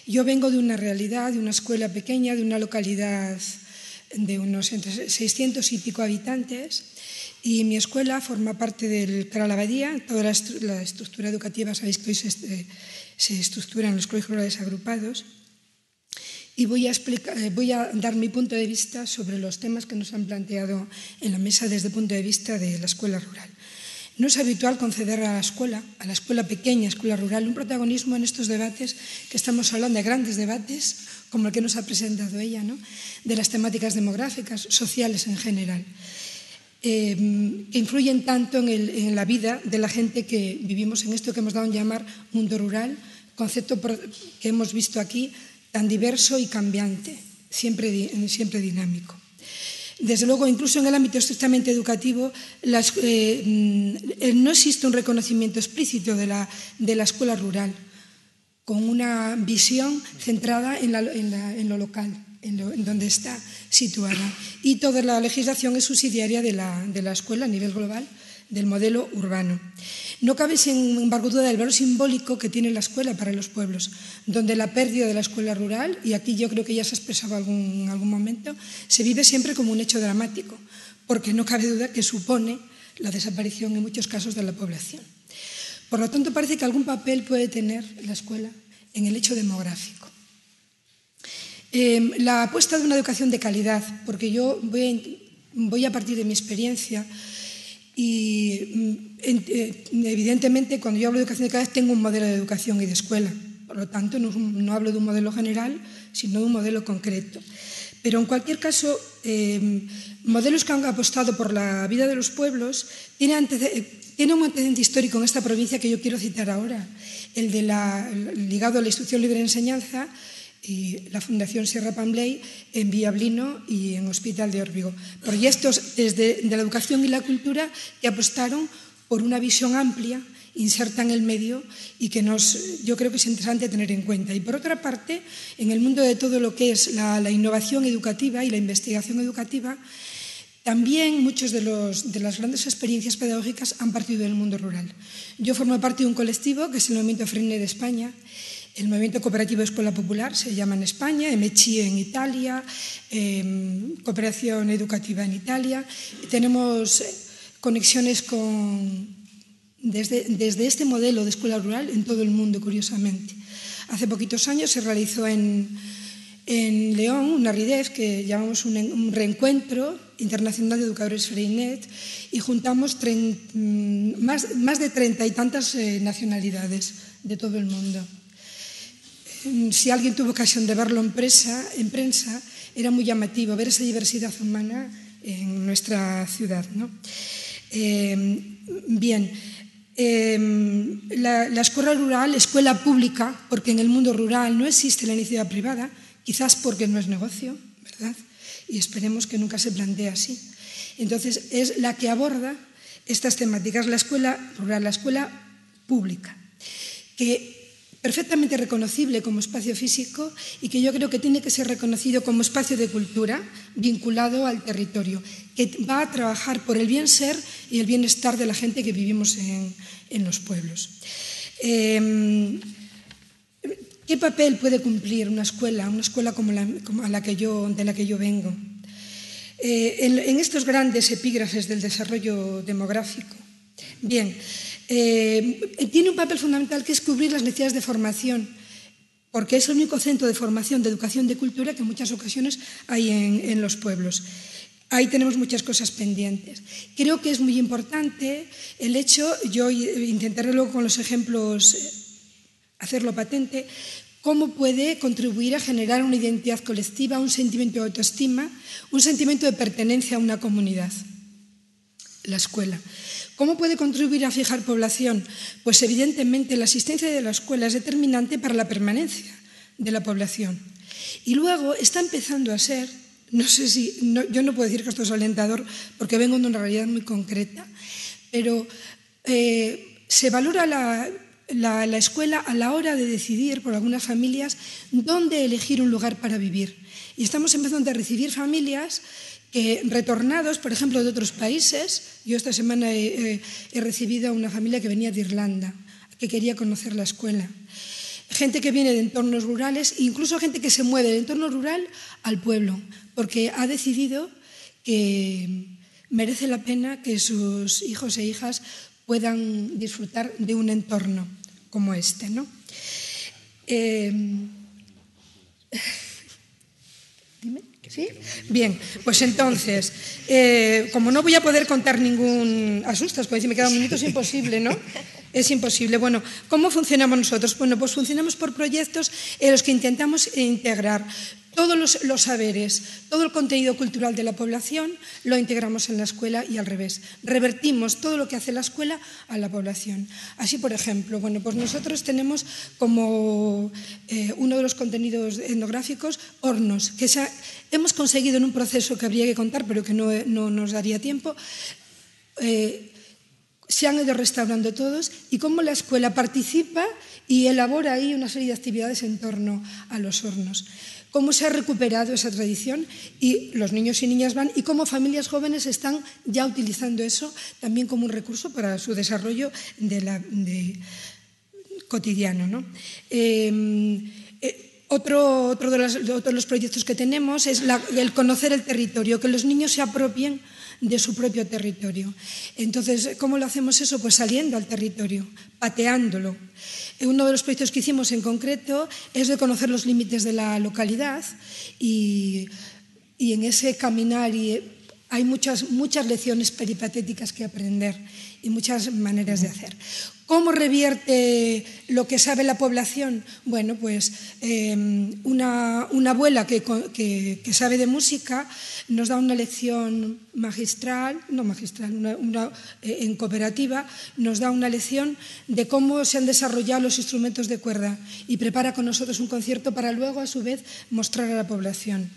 Yo vengo de una realidad, de una escuela pequeña, de una localidad de unos entre 600 y pico habitantes, y mi escuela forma parte del CRA Abadía, toda la, estructura educativa, sabéis que hoy se, se estructuran los colegios rurales agrupados. y voy a, explicar, eh, voy a dar mi punto de vista sobre los temas que nos han planteado en la mesa desde el punto de vista de la escuela rural. No es habitual conceder a la escuela, a la escuela pequeña, escuela rural, un protagonismo en estos debates que estamos hablando de grandes debates, como el que nos ha presentado ella, ¿no? de las temáticas demográficas, sociales en general, eh, que influyen tanto en, la vida de la gente que vivimos en esto que hemos dado en llamar mundo rural, concepto que hemos visto aquí tan diverso y cambiante, siempre, siempre dinámico. Desde luego, incluso en el ámbito estrictamente educativo, eh, mm, no existe un reconocimiento explícito de la, de la escuela rural, con una visión centrada en lo local, en, lo, donde está situada. Y toda la legislación es subsidiaria de la, de la escuela a nivel global, del modelo urbano. No cabe, sin embargo, duda del valor simbólico que tiene la escuela para los pueblos, donde la pérdida de la escuela rural, y aquí yo creo que ya se ha expresado algún, en algún momento, se vive siempre como un hecho dramático, porque no cabe duda que supone la desaparición en muchos casos de la población. Por lo tanto, parece que algún papel puede tener la escuela en el hecho demográfico. Eh, la apuesta de una educación de calidad, porque yo voy a, voy a partir de mi experiencia, y mm, eh, evidentemente cuando yo hablo de educación de calidad tengo un modelo de educación y de escuela. Por lo tanto, no, no hablo de un modelo general, sino de un modelo concreto. Pero en cualquier caso, eh, modelos que han apostado por la vida de los pueblos tienen, tiene un antecedente histórico en esta provincia que yo quiero citar ahora, el de la, ligado a la instrucción libre de enseñanza, y la Fundación Sierra Pambley en Villablino y en Hospital de Órbigo. Proyectos desde de la educación y la cultura que apostaron por una visión amplia, inserta en el medio y que nos, yo creo que es interesante tener en cuenta. Y por otra parte, en el mundo de todo lo que es la, la innovación educativa y la investigación educativa, también muchas de, de, las grandes experiencias pedagógicas han partido del mundo rural. Yo formo parte de un colectivo que es el Movimiento Frene de España el Movimiento Cooperativo Escuela Popular se llama en España, MCI en Italia, eh, Cooperación Educativa en Italia. Tenemos eh, conexiones con, desde, este modelo de escuela rural en todo el mundo, curiosamente. Hace poquitos años se realizó en, León una RIDEF que llamamos un, reencuentro internacional de educadores Freinet y juntamos tren, mm, más, más, de treinta y tantas eh, nacionalidades de todo el mundo. Mm, si alguien tuvo ocasión de verlo en prensa, en prensa era muy llamativo ver esa diversidad humana en nuestra ciudad. ¿no? Eh, bien, la, la, escuela rural, escuela pública, porque en el mundo rural no existe la iniciativa privada, quizás porque no es negocio, ¿verdad? Y esperemos que nunca se plantee así. Entonces, es la que aborda estas temáticas, la escuela rural, la escuela pública, que perfectamente reconocible como espacio físico y que yo creo que tiene que ser reconocido como espacio de cultura vinculado al territorio, que va a trabajar por el bien ser y el bienestar de la gente que vivimos en, en los pueblos. Eh, ¿Qué papel puede cumplir una escuela, una escuela como la, como a la que yo, de la que yo vengo? Eh, en, en estos grandes epígrafes del desarrollo demográfico. Bien, eh, tiene un papel fundamental que es cubrir las necesidades de formación, porque es el único centro de formación, de educación, de cultura que en muchas ocasiones hay en, en los pueblos. Ahí tenemos muchas cosas pendientes. Creo que es muy importante el hecho, yo intentaré luego con los ejemplos eh, hacerlo patente, cómo puede contribuir a generar una identidad colectiva, un sentimiento de autoestima, un sentimiento de pertenencia a una comunidad, la escuela. ¿Cómo puede contribuir a fijar población? Pues evidentemente la asistencia de la escuela es determinante para la permanencia de la población. Y luego está empezando a ser, no sé si, no, yo no puedo decir que esto es alentador porque vengo de una realidad muy concreta, pero eh, se valora la, la, la, escuela a la hora de decidir por algunas familias dónde elegir un lugar para vivir. Y estamos empezando a recibir familias que retornados, por ejemplo, de otros países, yo esta semana he, recibido a una familia que venía de Irlanda, que quería conocer la escuela. Gente que viene de entornos rurales, incluso gente que se mueve del entorno rural al pueblo, porque ha decidido que merece la pena que sus hijos e hijas puedan disfrutar de un entorno como este. ¿no? Eh, ¿Sí? Bien, pues entonces, eh, como no voy a poder contar ningún... Asustas, porque si me queda un minuto es imposible, ¿no? Es imposible. Bueno, ¿cómo funcionamos nosotros? Bueno, pues funcionamos por proyectos en los que intentamos integrar todos los, saberes, todo el contenido cultural de la población lo integramos en la escuela y al revés. Revertimos todo lo que hace la escuela a la población. Así, por ejemplo, bueno, pues nosotros tenemos como eh, uno de los contenidos etnográficos hornos, que hemos conseguido en un proceso que habría que contar, pero que no, nos daría tiempo. Eh, se han ido restaurando todos y cómo la escuela participa y elabora ahí una serie de actividades en torno a los hornos cómo se ha recuperado esa tradición y los niños y niñas van y cómo familias jóvenes están ya utilizando eso también como un recurso para su desarrollo de cotidiano. ¿no? Em, eh, otro, otro, de los, proyectos que tenemos es el conocer el territorio, que los niños se apropien de su propio territorio. Entonces, ¿cómo lo hacemos eso? Pues saliendo al territorio, pateándolo. Uno de los proyectos que hicimos en concreto es de conocer los límites de la localidad y, en ese caminar y hay muchas, muchas lecciones peripatéticas que aprender y muchas maneras de hacer. ¿Cómo revierte lo que sabe la población? Bueno, pues em, una, abuela que, sabe de música nos da una lección magistral, no magistral, eh, en cooperativa, nos da una lección de cómo se han desarrollado los instrumentos de cuerda y prepara con nosotros un concierto para luego, a su vez, mostrar a la población.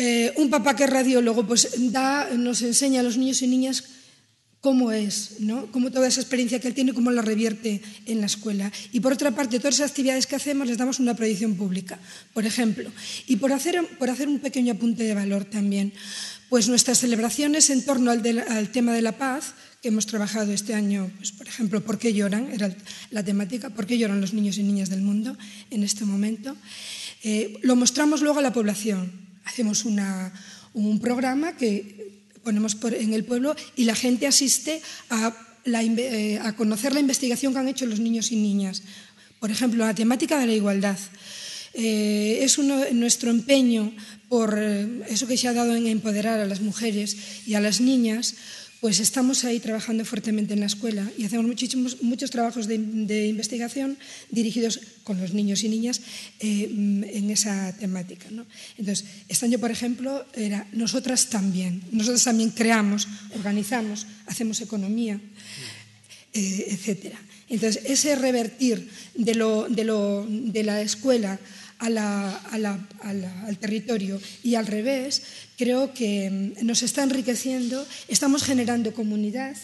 Eh, un papá que es radiólogo pues nos enseña a los niños y niñas cómo es, ¿no? cómo toda esa experiencia que él tiene, cómo la revierte en la escuela. Y por otra parte, todas esas actividades que hacemos les damos una proyección pública, por ejemplo. Y por hacer, por hacer un pequeño apunte de valor también, pues nuestras celebraciones en torno al, tema de la paz, que hemos trabajado este año, pues, por ejemplo, ¿por qué lloran? Era la temática, ¿por qué lloran los niños y niñas del mundo en este momento? Eh, lo mostramos luego a la población. Hacemos un programa que ponemos en el pueblo y la gente asiste eh, a, conocer la investigación que han hecho los niños y niñas. Por ejemplo, la temática de la igualdad. Eh, es nuestro empeño por eh, eso que se ha dado en empoderar a las mujeres y a las niñas, pues estamos ahí trabajando fuertemente en la escuela y hacemos muchísimos, muchos trabajos de, investigación dirigidos con los niños y niñas eh, en esa temática. Entonces, este año, por ejemplo, era nosotras también. Nosotras también creamos, organizamos, hacemos economía, eh, etc. Entonces, ese revertir de, lo, de la escuela al territorio. Y al revés, creo que mm, nos está enriqueciendo, estamos generando comunidad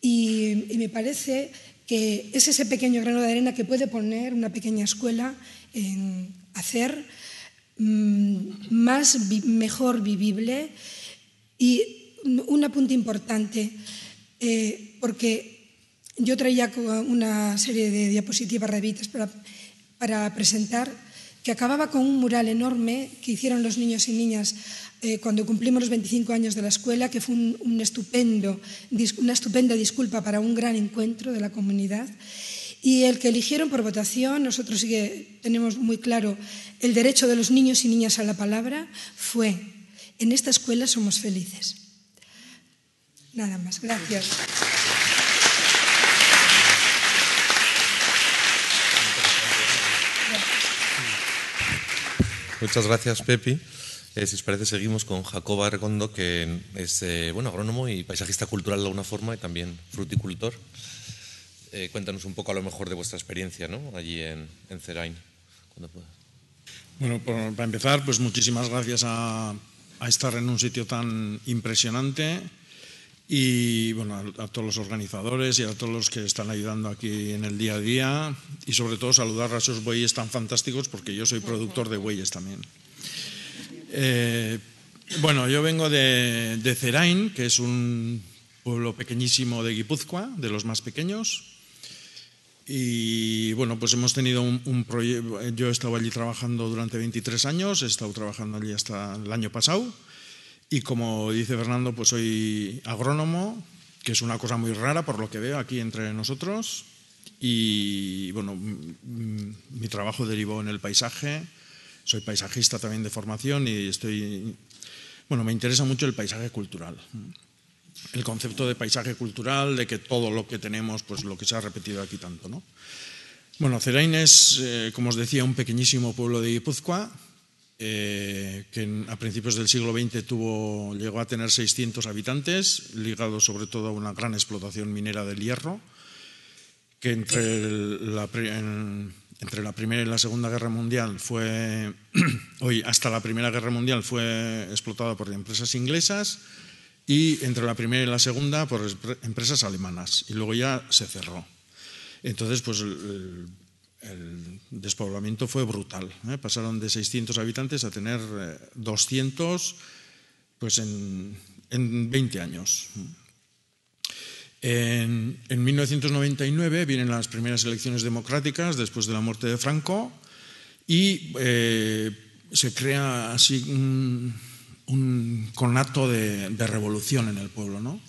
y, me parece que es ese pequeño grano de arena que puede poner una pequeña escuela en hacer mm, más mejor vivible. Y un apunte importante eh, porque yo traía una serie de diapositivas revistas para, para presentar que acababa con un mural enorme que hicieron los niños y niñas eh, cuando cumplimos los 25 años de la escuela, que fue un, estupendo, una estupenda disculpa para un gran encuentro de la comunidad. Y el que eligieron por votación, nosotros sí que tenemos muy claro el derecho de los niños y niñas a la palabra, fue, en esta escuela somos felices. Nada más, gracias. Muchas gracias, Pepi. Eh, si os parece, seguimos con Jacoba Redondo, que es eh, bueno, agrónomo y paisajista cultural de alguna forma y también fruticultor. Eh, cuéntanos un poco a lo mejor de vuestra experiencia ¿no? allí en, en Cerain. Bueno, para empezar, pues muchísimas gracias a, a, estar en un sitio tan impresionante y bueno, a, a, todos los organizadores y a todos los que están ayudando aquí en el día a día y sobre todo saludar a esos bueyes tan fantásticos porque yo soy productor de bueyes también. Eh, bueno, yo vengo de, de, Cerain, que es un pueblo pequeñísimo de Guipúzcoa, de los más pequeños. Y bueno, pues hemos tenido un, un proyecto. Yo he estado allí trabajando durante 23 años, he estado trabajando allí hasta el año pasado. Y como dice Fernando, pues soy agrónomo, que es una cosa muy rara por lo que veo aquí entre nosotros. Y bueno, mi trabajo derivó en el paisaje, soy paisajista también de formación y estoy, bueno, me interesa mucho el paisaje cultural. El concepto de paisaje cultural, de que todo lo que tenemos, pues lo que se ha repetido aquí tanto, ¿no? Bueno, Cerain es, eh, como os decía, un pequeñísimo pueblo de Guipúzcoa, eh, que a principios del siglo XX tuvo, llegó a tener 600 habitantes, ligado sobre todo a una gran explotación minera del hierro, que entre la, entre la Primera y la Segunda Guerra Mundial fue, hoy hasta la Primera Guerra Mundial fue explotada por empresas inglesas y entre la Primera y la Segunda por empresas alemanas y luego ya se cerró. Entonces, pues el, despoblamiento fue brutal. ¿eh? Pasaron de 600 habitantes a tener 200 eh, pues en, en 20 años. En, 1999 vienen las primeras elecciones democráticas después de la muerte de Franco y eh, se crea así un, conato de, revolución en el pueblo. ¿no?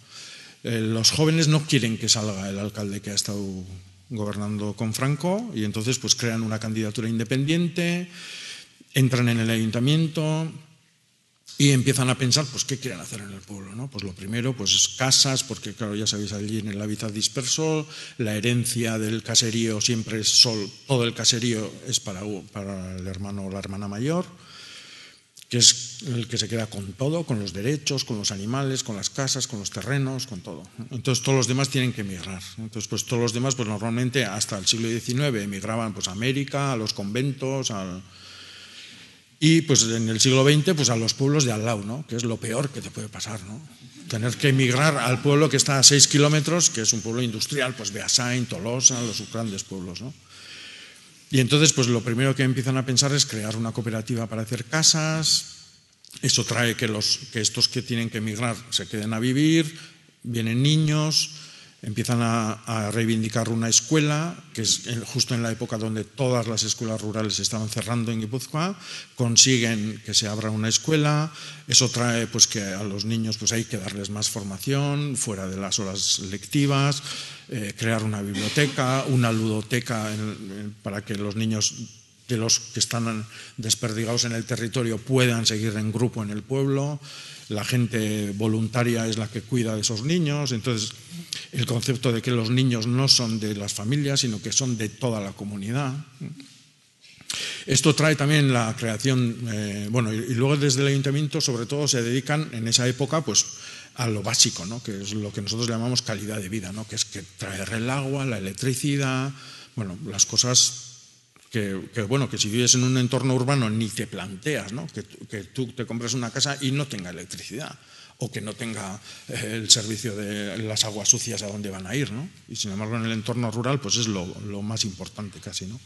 Eh, los jóvenes no quieren que salga el alcalde que ha estado gobernando con Franco y entonces pues crean una candidatura independiente, entran en el ayuntamiento, y empiezan a pensar, pues, ¿qué quieren hacer en el pueblo? ¿no? Pues lo primero, pues casas, porque claro, ya sabéis, allí en el hábitat disperso, la herencia del caserío siempre es sol, todo el caserío es para, para el hermano o la hermana mayor, que es el que se queda con todo, con los derechos, con los animales, con las casas, con los terrenos, con todo. Entonces todos los demás tienen que emigrar. Entonces, pues todos los demás, pues normalmente hasta el siglo XIX emigraban pues, a América, a los conventos, al y pues en el siglo XX pues a los pueblos de al lado, ¿no? que es lo peor que te puede pasar. ¿no? Tener que emigrar al pueblo que está a seis kilómetros, que es un pueblo industrial, pues Beasain, Tolosa, los grandes pueblos. ¿no? Y entonces pues lo primero que empiezan a pensar es crear una cooperativa para hacer casas. Eso trae que, los, que estos que tienen que emigrar se queden a vivir, vienen niños, empiezan a, reivindicar una escuela, que es justo en la época donde todas las escuelas rurales estaban cerrando en Guipúzcoa, consiguen que se abra una escuela, eso trae pues que a los niños pues hay que darles más formación fuera de las horas lectivas, eh, crear una biblioteca, una ludoteca para que los niños de los que están desperdigados en el territorio puedan seguir en grupo en el pueblo, la gente voluntaria es la que cuida de esos niños, entonces el concepto de que los niños no son de las familias, sino que son de toda la comunidad. Esto trae también la creación, eh, bueno, y, luego desde el ayuntamiento sobre todo se dedican en esa época pues a lo básico, ¿no? que es lo que nosotros llamamos calidad de vida, ¿no? que es que traer el agua, la electricidad, bueno, las cosas que, bueno, que si vives en un entorno urbano ni te planteas, ¿no? que, que tú te compras una casa y no tenga electricidad o que no tenga eh, el servicio de las aguas sucias a dónde van a ir, ¿no? Y sin embargo en el entorno rural pues es lo, más importante casi, ¿no?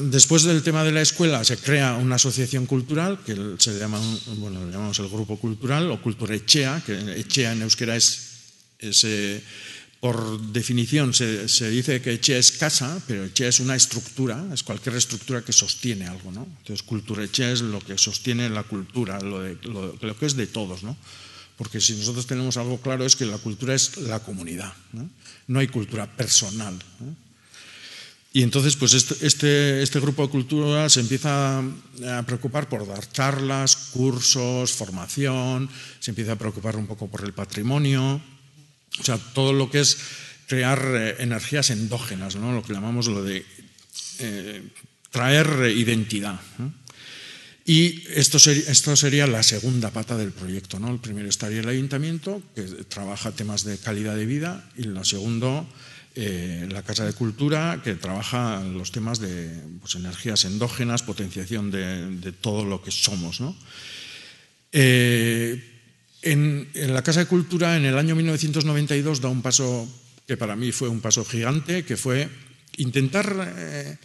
Después del tema de la escuela se crea una asociación cultural que se llama, bueno, llamamos el Grupo Cultural o Cultura Echea, que Echea en euskera es, ese por definición se, dice que Echea es casa, pero Echea es una estructura, es cualquier estructura que sostiene algo. ¿no? Entonces, cultura Echea es lo que sostiene la cultura, lo, que es de todos. ¿no? Porque si nosotros tenemos algo claro es que la cultura es la comunidad, no, hay cultura personal. Y entonces, pues este, este, este, grupo de cultura se empieza a preocupar por dar charlas, cursos, formación, se empieza a preocupar un poco por el patrimonio o sea, todo lo que es crear eh, energías endógenas, ¿no? lo que llamamos lo de eh, traer identidad. Y esto, esto, sería la segunda pata del proyecto. ¿no? El primero estaría el ayuntamiento, que trabaja temas de calidad de vida, y lo segundo, eh, la Casa de Cultura, que trabaja los temas de pues, energías endógenas, potenciación de, todo lo que somos. ¿no? En, la Casa de Cultura, en el año 1992, da un paso que para mí fue un paso gigante, que fue intentar eh,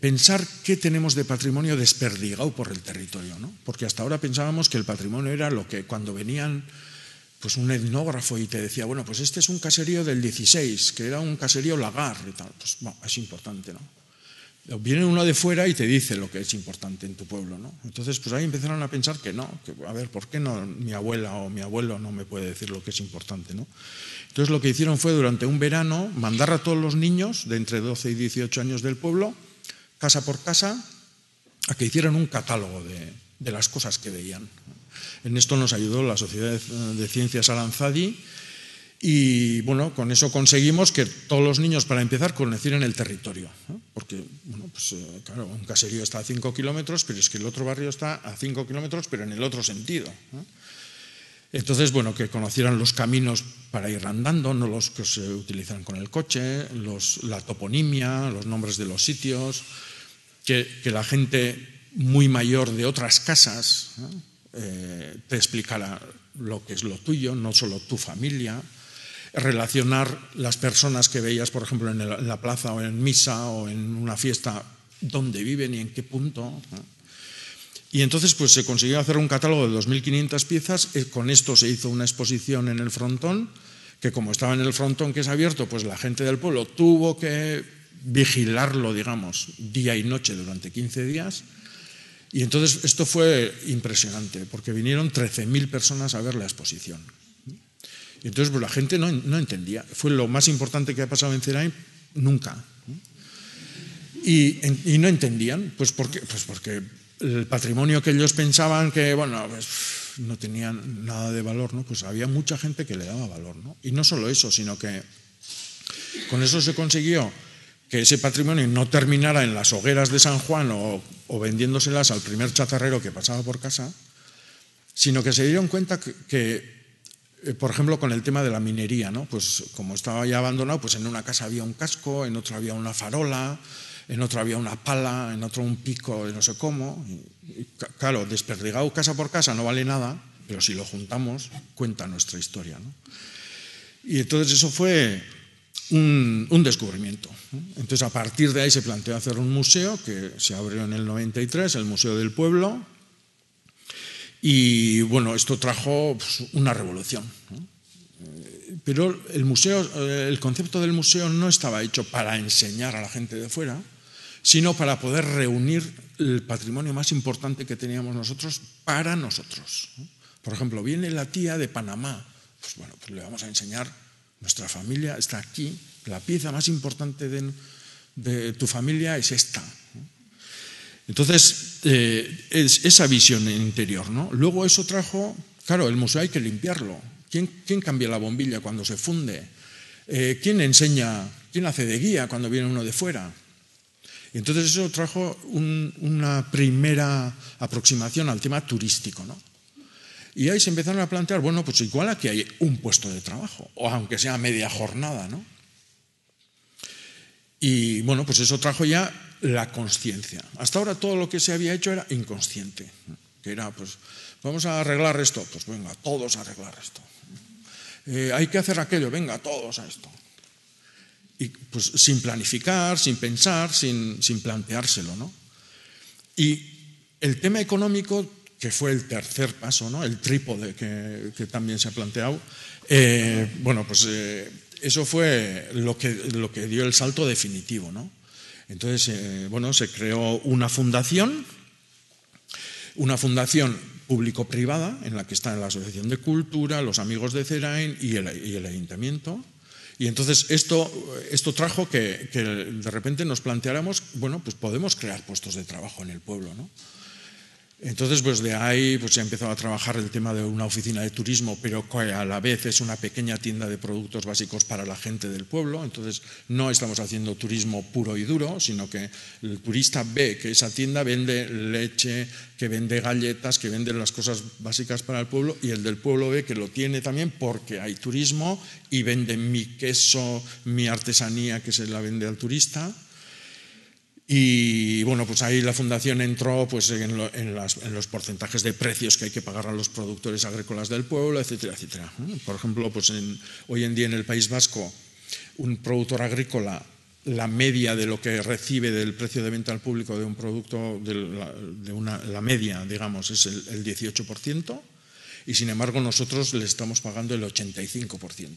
pensar qué tenemos de patrimonio desperdigado por el territorio. ¿no? Porque hasta ahora pensábamos que el patrimonio era lo que cuando venían pues un etnógrafo y te decía, bueno, pues este es un caserío del 16, que era un caserío lagar y tal. Pues bueno, es importante, ¿no? Viene uno de fuera y te dice lo que es importante en tu pueblo, ¿no? Entonces, pues ahí empezaron a pensar que no, que a ver, ¿por qué no mi abuela o mi abuelo no me puede decir lo que es importante, ¿no? Entonces lo que hicieron fue durante un verano mandar a todos los niños de entre 12 y 18 años del pueblo casa por casa a que hicieran un catálogo de, de las cosas que veían. En esto nos ayudó la Sociedad de Ciencias Aranzadi y bueno, con eso conseguimos que todos los niños, para empezar, conocieran el territorio. Porque, bueno, pues eh, claro, un caserío está a 5 kilómetros, pero es que el otro barrio está a 5 kilómetros, pero en el otro sentido. Entonces, bueno, que conocieran los caminos para ir andando, no los que se utilizan con el coche, la toponimia, los nombres de los sitios, que, la gente muy mayor de otras casas eh, te explicara lo que es lo tuyo, no solo tu familia, relacionar las personas que veías, por ejemplo, en, la plaza o en misa o en una fiesta, dónde viven y en qué punto. Y entonces pues se consiguió hacer un catálogo de 2.500 piezas, eh, con esto se hizo una exposición en el frontón, que como estaba en el frontón que es abierto, pues la gente del pueblo tuvo que vigilarlo, digamos, día y noche durante 15 días. Y entonces esto fue impresionante, porque vinieron 13.000 personas a ver la exposición. Y entonces pues, la gente no, no, entendía. Fue lo más importante que ha pasado en Cerain nunca. Y, y, no entendían, pues porque, pues porque el patrimonio que ellos pensaban que, bueno, pues, no tenían nada de valor, ¿no? Pues había mucha gente que le daba valor, ¿no? Y no solo eso, sino que con eso se consiguió que ese patrimonio no terminara en las hogueras de San Juan o, vendiéndoselas al primer chatarrero que pasaba por casa, sino que se dieron cuenta que, que eh, por ejemplo, con el tema de la minería, ¿no? Pues como estaba ya abandonado, pues en una casa había un casco, en otra había una farola, en otro había una pala, en otro un pico de no sé cómo. Claro, desperdigado casa por casa no vale nada, pero si lo juntamos, cuenta nuestra historia. Y entonces eso fue un, descubrimiento. Entonces a partir de ahí se planteó hacer un museo que se abrió en el 93, el Museo del Pueblo. Y bueno, esto trajo pues, una revolución. Pero el museo, eh, el concepto del museo no estaba hecho para enseñar a la gente de fuera, sino para poder reunir el patrimonio más importante que teníamos nosotros para nosotros. Por ejemplo, viene la tía de Panamá, pues bueno, pues le vamos a enseñar, nuestra familia está aquí, la pieza más importante de, tu familia es esta. Entonces, eh, es esa visión interior. ¿no? Luego eso trajo, claro, el museo hay que limpiarlo. ¿Quién, cambia la bombilla cuando se funde? Eh, ¿Quién enseña, quién hace de guía cuando viene uno de fuera? Entonces eso trajo una primera aproximación al tema turístico. ¿no? Y ahí se empezaron a plantear, bueno, pues igual aquí hay un puesto de trabajo, o aunque sea media jornada. ¿no? Y bueno, pues eso trajo ya la conciencia. Hasta ahora todo lo que se había hecho era inconsciente, que era, pues, vamos a arreglar esto, pues venga, todos a arreglar esto. Eh, hay que hacer aquello, venga, todos a esto y pues sin planificar, sin pensar, sin, sin planteárselo. ¿no? Y el tema económico, que fue el tercer paso, ¿no? el trípode que, también se ha planteado, eh, bueno, pues eh, eso fue lo que, lo que dio el salto definitivo. ¿no? Entonces, eh, bueno, se creó una fundación, una fundación público-privada en la que está la Asociación de Cultura, los amigos de Cerain y el, y el Ayuntamiento, y entonces esto, esto trajo que, que, de repente nos planteáramos, bueno, pues podemos crear puestos de trabajo en el pueblo, ¿no? Entonces, pues de ahí pues, ha empezado a trabajar el tema de una oficina de turismo, pero que a la vez es una pequeña tienda de productos básicos para la gente del pueblo. Entonces, no estamos haciendo turismo puro y duro, sino que el turista ve que esa tienda vende leche, que vende galletas, que vende las cosas básicas para el pueblo, y el del pueblo ve que lo tiene también porque hay turismo y vende mi queso, mi artesanía que se la vende al turista. Y bueno, pues ahí la fundación entró pues, en, los porcentajes de precios que hay que pagar a los productores agrícolas del pueblo, etcétera, etcétera. Por ejemplo, pues hoy en día en el País Vasco, un productor agrícola, la media de lo que recibe del precio de venta al público de un producto, de la, media, digamos, es el, 18%, y sin embargo nosotros le estamos pagando el 85%.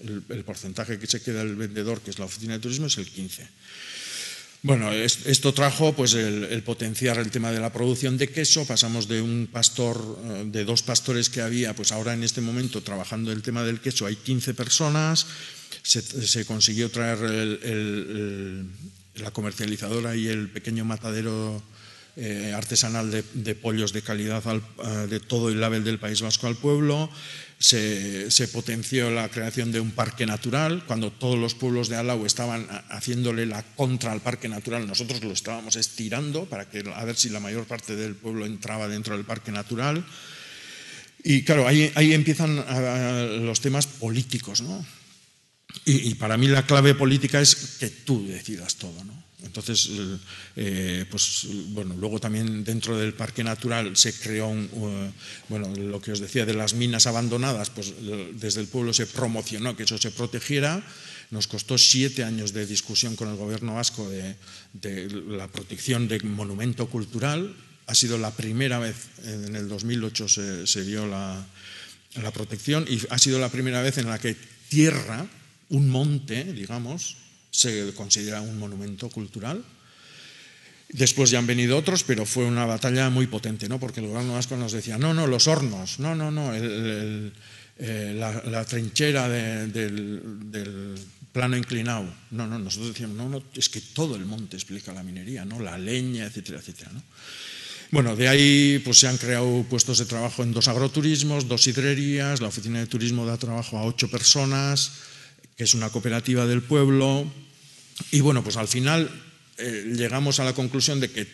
El, el porcentaje que se queda el vendedor, que es la oficina de turismo, es el 15%. Bueno, esto trajo pues el, potenciar el tema de la producción de queso. Pasamos de un pastor, eh, de dos pastores que había, pues ahora en este momento trabajando el tema del queso hay 15 personas. Se, consiguió traer la comercializadora y el pequeño matadero eh, artesanal de, pollos de calidad eh, de todo el label del País Vasco al pueblo. Se, potenció la creación de un parque natural. Cuando todos los pueblos de Alau estaban haciéndole la contra al parque natural, nosotros lo estábamos estirando para que, a ver si la mayor parte del pueblo entraba dentro del parque natural. Y claro, ahí, ahí empiezan los temas políticos, ¿no? Y, para mí la clave política es que tú decidas todo, ¿no? Entonces, eh, pues bueno, luego también dentro del parque natural se creó un, uh, bueno, lo que os decía de las minas abandonadas, pues desde el pueblo se promocionó que eso se protegiera. Nos costó siete años de discusión con el gobierno vasco de, la protección de monumento cultural. Ha sido la primera vez, en el 2008 se, se dio la protección y ha sido la primera vez en la que tierra un monte, digamos, se considera un monumento cultural. Después ya han venido otros, pero fue una batalla muy potente, ¿no? porque el gobierno vasco nos decía, no, no, los hornos, no, no, no, eh, la, trinchera del, plano inclinado. No, no, nosotros decíamos, no, no, es que todo el monte explica la minería, ¿no? la leña, etcétera, etcétera. ¿no? Bueno, de ahí pues, se han creado puestos de trabajo en dos agroturismos, dos hidrerías, la oficina de turismo da trabajo a ocho personas, que es una cooperativa del pueblo. Y bueno, pues al final eh, llegamos a la conclusión de que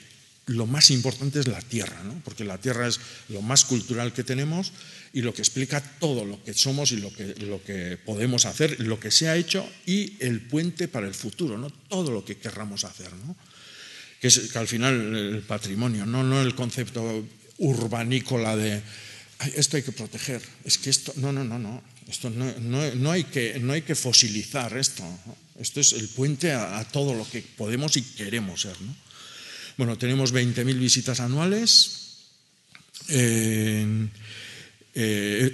lo más importante es la tierra, ¿no? porque la tierra es lo más cultural que tenemos y lo que explica todo lo que somos y lo que, lo que podemos hacer, lo que se ha hecho y el puente para el futuro, ¿no? todo lo que querramos hacer. ¿no? Que es que al final el patrimonio, no, no el concepto urbanícola de esto hay que proteger, es que esto, no, no, no, no, esto no, hay, que, no hay que fosilizar esto. Esto es el puente a, todo lo que podemos y queremos ser. Bueno, tenemos 20.000 visitas anuales. Eh,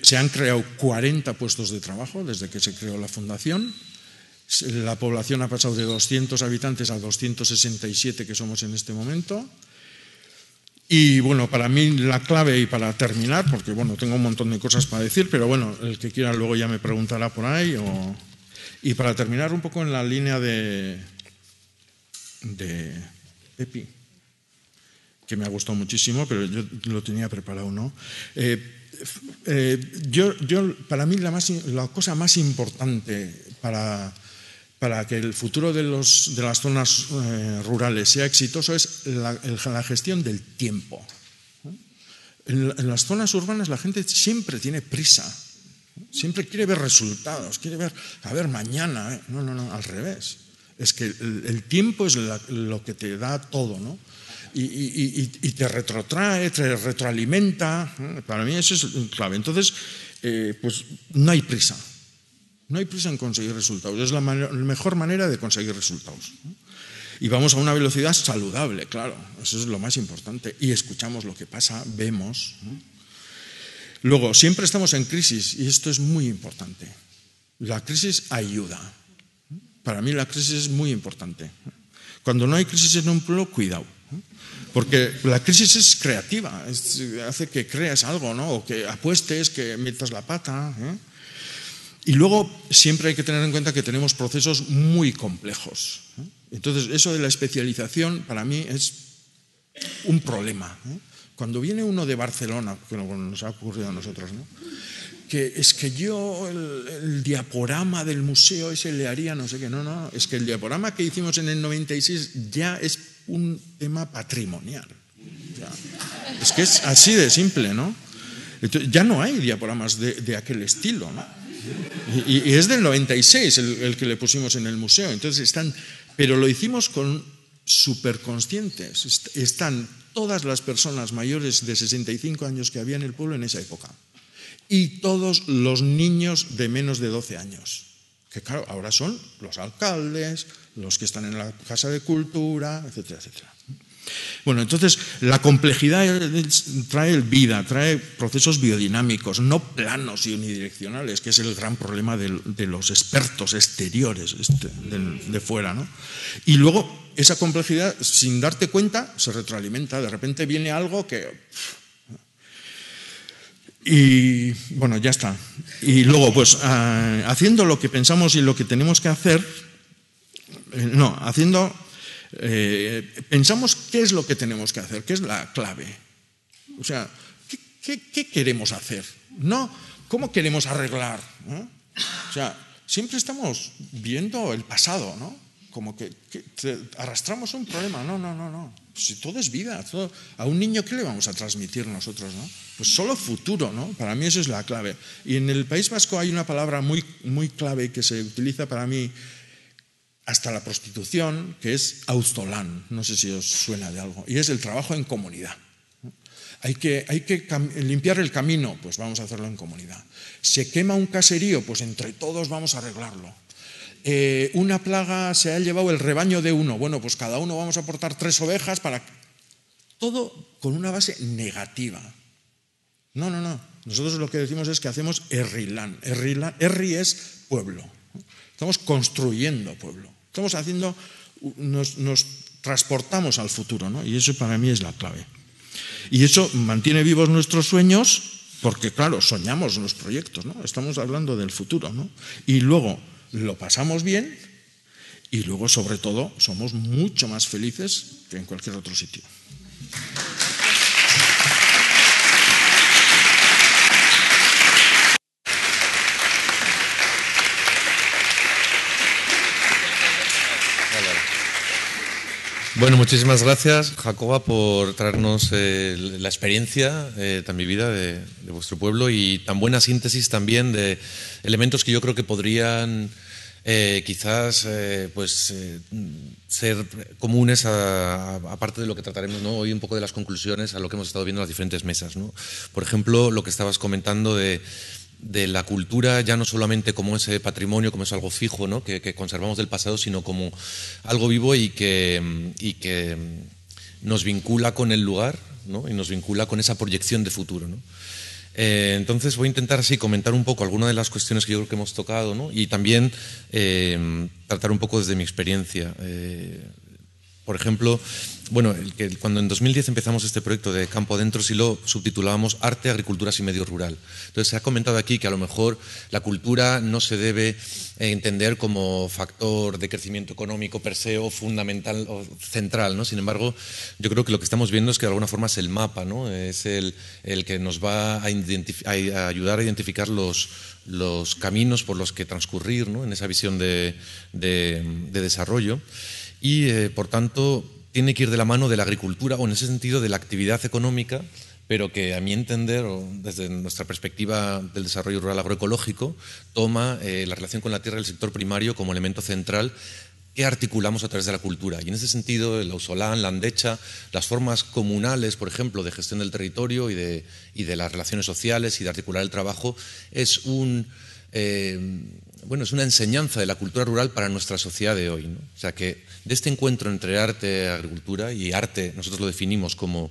se han creado 40 puestos de trabajo desde que se creó la fundación. La población ha pasado de 200 habitantes a 267 que somos en este momento. Y bueno, para mí la clave y para terminar, porque bueno, tengo un montón de cosas para decir, pero bueno, el que quiera luego ya me preguntará por ahí. Y para terminar un poco en la línea de, de Epi, que me ha gustado muchísimo, pero yo lo tenía preparado, ¿no? Eh, eh, yo, yo, para mí la, más, la cosa más importante para para que el futuro de, los, de las zonas eh, rurales sea exitoso es la, gestión del tiempo. En, las zonas urbanas la gente siempre tiene prisa, siempre quiere ver resultados, quiere ver, a ver, mañana. ¿eh? No, no, no, al revés. Es que el, tiempo es lo que te da todo, ¿no? Y, te retrotrae, te retroalimenta. ¿eh? Para mí eso es clave. Entonces, pues no hay prisa. No hay prisa en conseguir resultados, es la, mejor manera de conseguir resultados. Y vamos a una velocidad saludable, claro, eso es lo más importante. Y escuchamos lo que pasa, vemos. Luego, siempre estamos en crisis y esto es muy importante. La crisis ayuda. Para mí la crisis es muy importante. Cuando no hay crisis en un pueblo, cuidado. Porque la crisis es creativa, hace que creas algo, ¿no? o que apuestes, que metas la pata. ¿eh? Y luego siempre hay que tener en cuenta que tenemos procesos muy complejos. Entonces, eso de la especialización para mí es un problema. Cuando viene uno de Barcelona, que nos ha ocurrido a nosotros, ¿no? que es que yo el, diaporama del museo ese le haría no sé qué, no, no, es que el diaporama que hicimos en el 96 ya es un tema patrimonial. es que es así de simple, ¿no? ya no hay diaporamas de, aquel estilo, ¿no? Y, es del 96 el, que le pusimos en el museo. Entonces están, pero lo hicimos con súper conscientes. Están todas las personas mayores de 65 años que había en el pueblo en esa época. Y todos los niños de menos de 12 años. Que claro, ahora son los alcaldes, los que están en la casa de cultura, etcétera, etcétera. Bueno, entonces la complejidad trae vida, trae procesos biodinámicos, no planos y unidireccionales, que es el gran problema de, los expertos exteriores este, de, fuera. ¿no? Y luego esa complejidad, sin darte cuenta, se retroalimenta. De repente viene algo que... Y bueno, ya está. Y luego, pues, ah, haciendo lo que pensamos y lo que tenemos que hacer, eh, no, haciendo eh, pensamos qué es lo que tenemos que hacer, qué es la clave. O sea, ¿qué, queremos hacer? No, ¿cómo queremos arreglar? O sea, siempre estamos viendo el pasado, ¿no? Como que, arrastramos un problema. No, no, no, no. Si todo es vida, a un niño, ¿qué le vamos a transmitir nosotros, no? Pues solo futuro, ¿no? Para mí eso es la clave. Y en el País Vasco hay una palabra muy, muy clave que se utiliza para mí hasta la prostitución, que es austolán, no sé si os suena de algo, y es el trabajo en comunidad. Hay que, hay que limpiar el camino, pues vamos a hacerlo en comunidad. Se quema un caserío, pues entre todos vamos a arreglarlo. Eh, una plaga se ha llevado el rebaño de uno, bueno, pues cada uno vamos a aportar tres ovejas para... Todo con una base negativa. No, no, no. Nosotros lo que decimos es que hacemos errilán. Erri es pueblo. Estamos construyendo pueblo. Estamos haciendo, nos, transportamos al futuro, ¿no? Y eso para mí es la clave. Y eso mantiene vivos nuestros sueños, porque claro, soñamos los proyectos, ¿no? Estamos hablando del futuro, ¿no? Y luego lo pasamos bien y luego, sobre todo, somos mucho más felices que en cualquier otro sitio. Bueno, muchísimas gracias, Jacoba, por traernos eh, la experiencia eh, tan vivida de, vuestro pueblo y tan buena síntesis también de elementos que yo creo que podrían eh, quizás pues, ser comunes, aparte de lo que trataremos hoy, un poco de las conclusiones a lo que hemos estado viendo en las diferentes mesas. Por ejemplo, lo que estabas comentando de de la cultura ya no solamente como ese patrimonio, como es algo fijo, ¿no? que, conservamos del pasado, sino como algo vivo y que, y que nos vincula con el lugar ¿no? y nos vincula con esa proyección de futuro. ¿no? Eh, entonces voy a intentar así comentar un poco algunas de las cuestiones que yo creo que hemos tocado y también eh, tratar un poco desde mi experiencia. Eh, por ejemplo, bueno, cuando en 2010 empezamos este proyecto de Campo Adentro, sí lo subtitulábamos Arte, Agriculturas y Medio Rural. Entonces se ha comentado aquí que a lo mejor la cultura no se debe entender como factor de crecimiento económico per se o fundamental o central, ¿no? Sin embargo, yo creo que lo que estamos viendo es que de alguna forma es el mapa, ¿no? Es el, que nos va a, ayudar a identificar los, caminos por los que transcurrir ¿no? en esa visión de desarrollo y, eh, por tanto, tiene que ir de la mano de la agricultura o, en ese sentido, de la actividad económica, pero que, a mi entender, o desde nuestra perspectiva del desarrollo rural agroecológico, toma eh, la relación con la tierra y el sector primario como elemento central que articulamos a través de la cultura. Y en ese sentido, el ausolán, la andecha, las formas comunales, por ejemplo, de gestión del territorio y de, y de las relaciones sociales y de articular el trabajo, es un... Eh, bueno, es una enseñanza de la cultura rural para nuestra sociedad de hoy. O sea que de este encuentro entre arte agricultura, y arte nosotros lo definimos como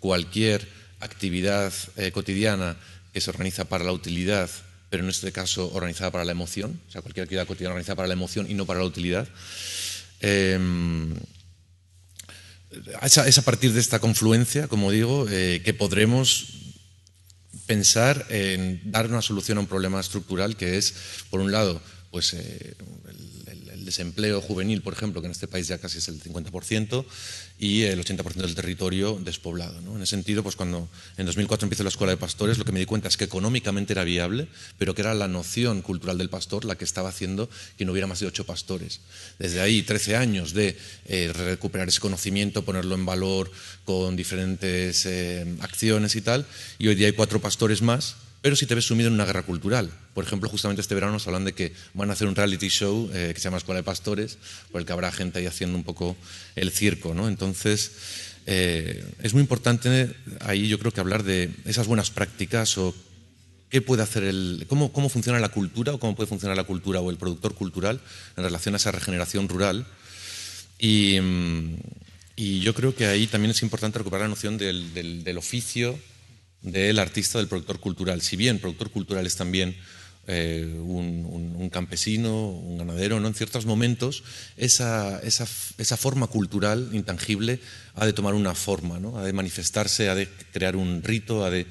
cualquier actividad eh, cotidiana que se organiza para la utilidad, pero en este caso organizada para la emoción, o sea, cualquier actividad cotidiana organizada para la emoción y no para la utilidad. Eh, es, a, partir de esta confluencia, como digo, eh, que podremos pensar en dar una solución a un problema estructural que es, por un lado, pues eh, el, desempleo juvenil, por ejemplo, que en este país ya casi es el 50%, y el 80% del territorio despoblado. En ese sentido, pues cuando en 2004 empiezo la escuela de pastores, lo que me di cuenta es que económicamente era viable, pero que era la noción cultural del pastor la que estaba haciendo que no hubiera más de ocho pastores. Desde ahí, 13 años de eh, recuperar ese conocimiento, ponerlo en valor con diferentes eh, acciones y tal, y hoy día hay cuatro pastores más pero si te ves sumido en una guerra cultural. Por ejemplo, justamente este verano nos hablan de que van a hacer un reality show eh, que se llama Escuela de Pastores, por el que habrá gente ahí haciendo un poco el circo. ¿no? Entonces, eh, es muy importante ahí yo creo que hablar de esas buenas prácticas o qué puede hacer el, cómo, cómo funciona la cultura o cómo puede funcionar la cultura o el productor cultural en relación a esa regeneración rural. Y, mm, yo creo que ahí también es importante recuperar la noción del, del oficio del artista, del productor cultural. Si bien productor cultural es también eh, un, campesino, un ganadero, ¿no? en ciertos momentos esa, esa, esa, forma cultural intangible ha de tomar una forma, ¿no? ha de manifestarse, ha de crear un rito, ha de,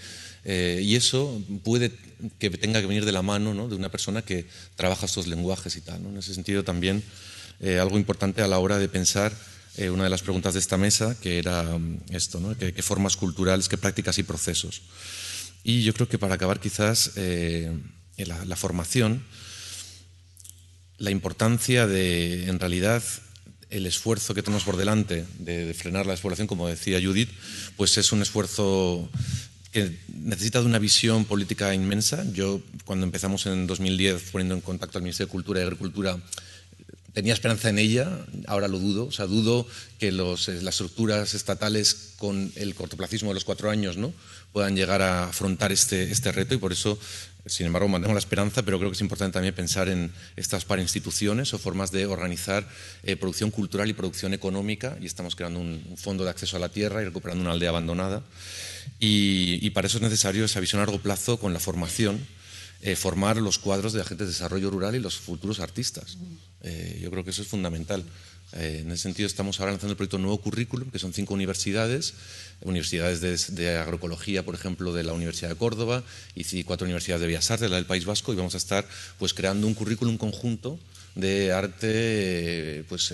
eh, y eso puede que tenga que venir de la mano ¿no? de una persona que trabaja estos lenguajes y tal. En ese sentido también eh, algo importante a la hora de pensar eh, una de las preguntas de esta mesa, que era mm, esto, ¿no? ¿Qué, formas culturales, qué prácticas y procesos? Y yo creo que para acabar quizás eh, la, formación, la importancia de, en realidad, el esfuerzo que tenemos por delante de, frenar la despoblación, como decía Judith, pues es un esfuerzo que necesita de una visión política inmensa. Yo, cuando empezamos en 2010 poniendo en contacto al Ministerio de Cultura y Agricultura, tenía esperanza en ella, ahora lo dudo. O sea, dudo que los, eh, las estructuras estatales con el cortoplacismo de los cuatro años ¿no? puedan llegar a afrontar este, este reto y por eso, sin embargo, mantengo la esperanza, pero creo que es importante también pensar en estas instituciones o formas de organizar eh, producción cultural y producción económica y estamos creando un, fondo de acceso a la tierra y recuperando una aldea abandonada y, y para eso es necesario esa visión a largo plazo con la formación eh, formar los cuadros de agentes de desarrollo rural y los futuros artistas. Eh, yo creo que eso es fundamental. Eh, en ese sentido, estamos ahora lanzando el proyecto Nuevo Currículum, que son cinco universidades, universidades de, agroecología, por ejemplo, de la Universidad de Córdoba, y cuatro universidades de Bellas Artes, la del País Vasco, y vamos a estar pues, creando un currículum conjunto de arte pues,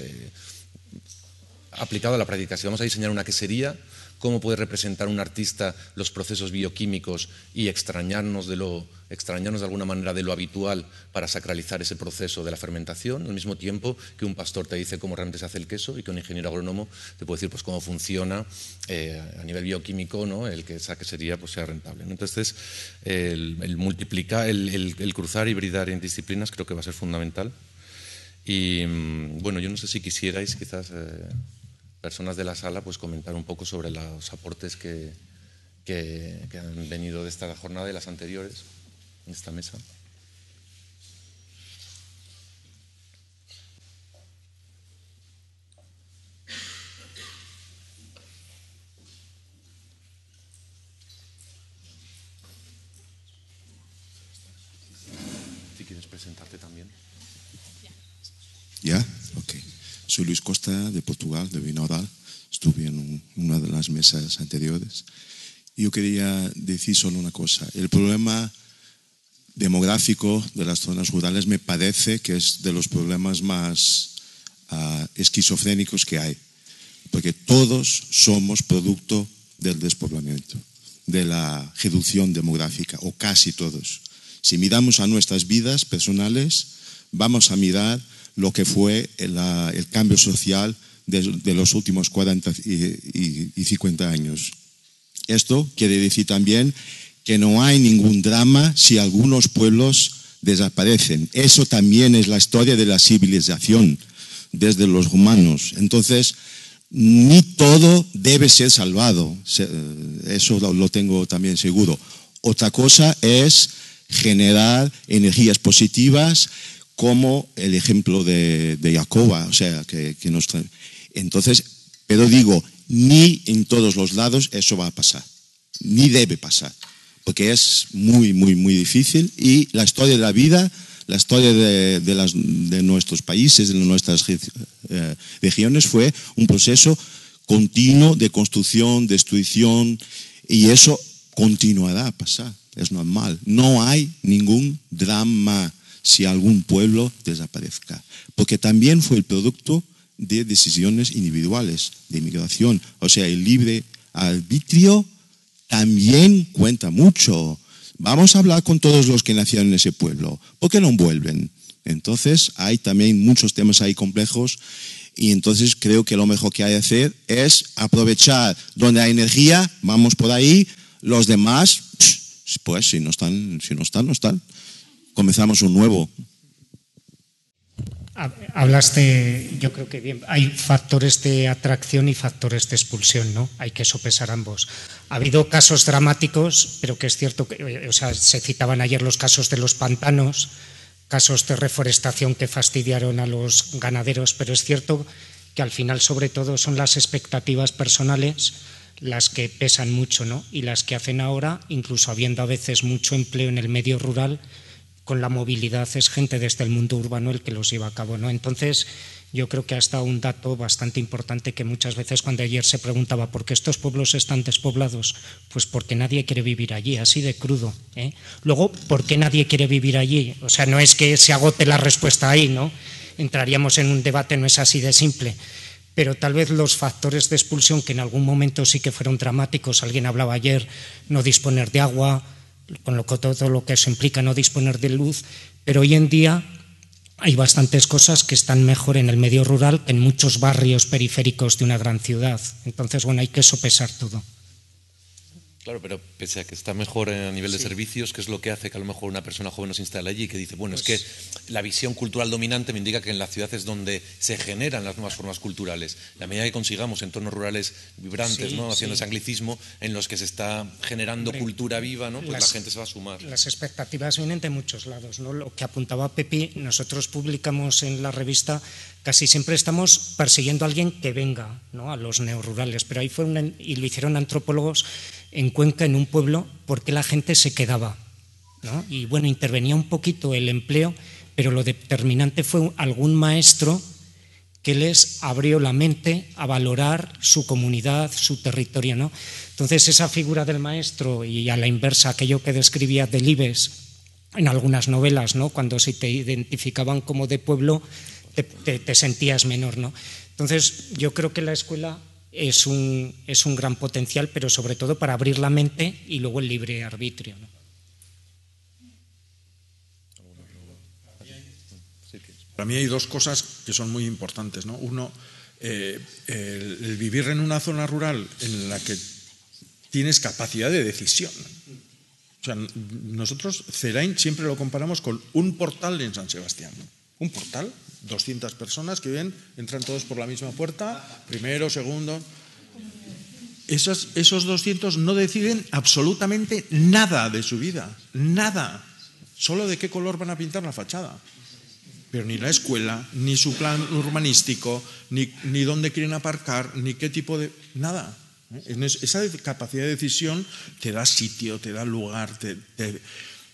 aplicado a la práctica. Si vamos a diseñar una quesería, cómo puede representar un artista los procesos bioquímicos y extrañarnos de lo extrañarnos de alguna manera de lo habitual para sacralizar ese proceso de la fermentación, al mismo tiempo que un pastor te dice cómo realmente se hace el queso y que un ingeniero agrónomo te puede decir pues cómo funciona eh, a nivel bioquímico ¿no? el que esa quesería pues, sea rentable. Entonces, el, multiplicar, el, cruzar y hibridar en disciplinas creo que va a ser fundamental. Y mm, bueno, yo no sé si quisierais quizás... Eh, personas de la sala pues comentar un poco sobre los aportes que, que, han venido de esta jornada y las anteriores en esta mesa. Si quieres presentarte también. ¿Ya? Soy Luis Costa de Portugal, de Vinodal. Estuve en una de las mesas anteriores. Yo quería decir solo una cosa. El problema demográfico de las zonas rurales me parece que es de los problemas más uh, esquizofrénicos que hay. Porque todos somos producto del despoblamiento, de la reducción demográfica, o casi todos. Si miramos a nuestras vidas personales, vamos a mirar lo que fue el, cambio social de, los últimos 40 y, y 50 años. Esto quiere decir también que no hay ningún drama si algunos pueblos desaparecen. Eso también es la historia de la civilización desde los humanos. Entonces, ni todo debe ser salvado. Eso lo tengo también seguro. Otra cosa es generar energías positivas como el ejemplo de, Jacoba, o sea, que, nos Entonces, pero digo, ni en todos los lados eso va a pasar, ni debe pasar, porque es muy, muy, muy difícil y la historia de la vida, la historia de, de nuestros países, de nuestras eh, regiones fue un proceso continuo de construcción, destrucción y eso continuará a pasar, es normal. No hay ningún drama si algún pueblo desaparezca, porque también fue el producto de decisiones individuales de inmigración. O sea, el libre arbitrio también cuenta mucho. Vamos a hablar con todos los que nacieron en ese pueblo. ¿Por qué no vuelven? Entonces, hay también muchos temas ahí complejos y entonces creo que lo mejor que hay que hacer es aprovechar donde hay energía, vamos por ahí, los demás, pues si no están, si no están, no están comenzamos un nuevo. Hablaste, yo creo que bien, hay factores de atracción y factores de expulsión, ¿no? Hay que sopesar ambos. Ha habido casos dramáticos, pero que es cierto que, eh, o sea, se citaban ayer los casos de los pantanos, casos de reforestación que fastidiaron a los ganaderos, pero es cierto que al final, sobre todo, son las expectativas personales las que pesan mucho, ¿no? Y las que hacen ahora, incluso habiendo a veces mucho empleo en el medio rural, con la movilidad es gente desde el mundo urbano el que los lleva a cabo. ¿no? Entonces, yo creo que ha estado un dato bastante importante que muchas veces cuando ayer se preguntaba por qué estos pueblos están despoblados, pues porque nadie quiere vivir allí, así de crudo. ¿eh? Luego, ¿por qué nadie quiere vivir allí? O sea, no es que se agote la respuesta ahí, ¿no? Entraríamos en un debate, no es así de simple. pero tal vez los factores de expulsión que en algún momento sí que fueron dramáticos, alguien hablaba ayer, no disponer de agua, con lo, todo lo que eso implica no disponer de luz, pero hoy en día hay bastantes cosas que están mejor en el medio rural que en muchos barrios periféricos de una gran ciudad. Entonces, bueno, hay que sopesar todo. Claro, pero pese a que está mejor a nivel de servicios, ¿qué es lo que hace que a lo mejor una persona joven no se instale allí y que dice, bueno, es que pues la visión cultural dominante me indica que en la ciudad es donde se generan las nuevas formas culturales. La medida que consigamos entornos rurales vibrantes, ¿no? haciendo ese anglicismo, en los que se está generando cultura viva, ¿no? pues la gente se va a sumar. Las expectativas vienen de muchos lados. ¿no? Lo que apuntaba Pepi, nosotros publicamos en la revista casi siempre estamos persiguiendo a alguien que venga ¿no? a los neorurales, pero ahí fue y lo hicieron antropólogos en Cuenca, en un pueblo, porque la gente se quedaba. ¿no? Y bueno, intervenía un poquito el empleo, pero lo determinante fue algún maestro que les abrió la mente a valorar su comunidad, su territorio. ¿no? Entonces, esa figura del maestro y a la inversa, aquello que describía Delibes en algunas novelas, ¿no? cuando se te identificaban como de pueblo, te, te sentías menor. ¿no? Entonces, yo creo que la escuela es un, es un gran potencial, pero sobre todo para abrir la mente y luego el libre arbitrio. Para mí hay dos cosas que son muy importantes. ¿no? Uno, eh, el, vivir en una zona rural en la que tienes capacidad de decisión. O sea, nosotros, Cerain, siempre lo comparamos con un portal en San Sebastián. Un portal 200 personas que viven, entran todos por la misma puerta, primero, segundo. Esos, esos 200 no deciden absolutamente nada de su vida, nada. Solo de qué color van a pintar la fachada. Pero ni la escuela, ni su plan urbanístico, ni, ni dónde quieren aparcar, ni qué tipo de... Nada. Esa capacidad de decisión te da sitio, te da lugar, te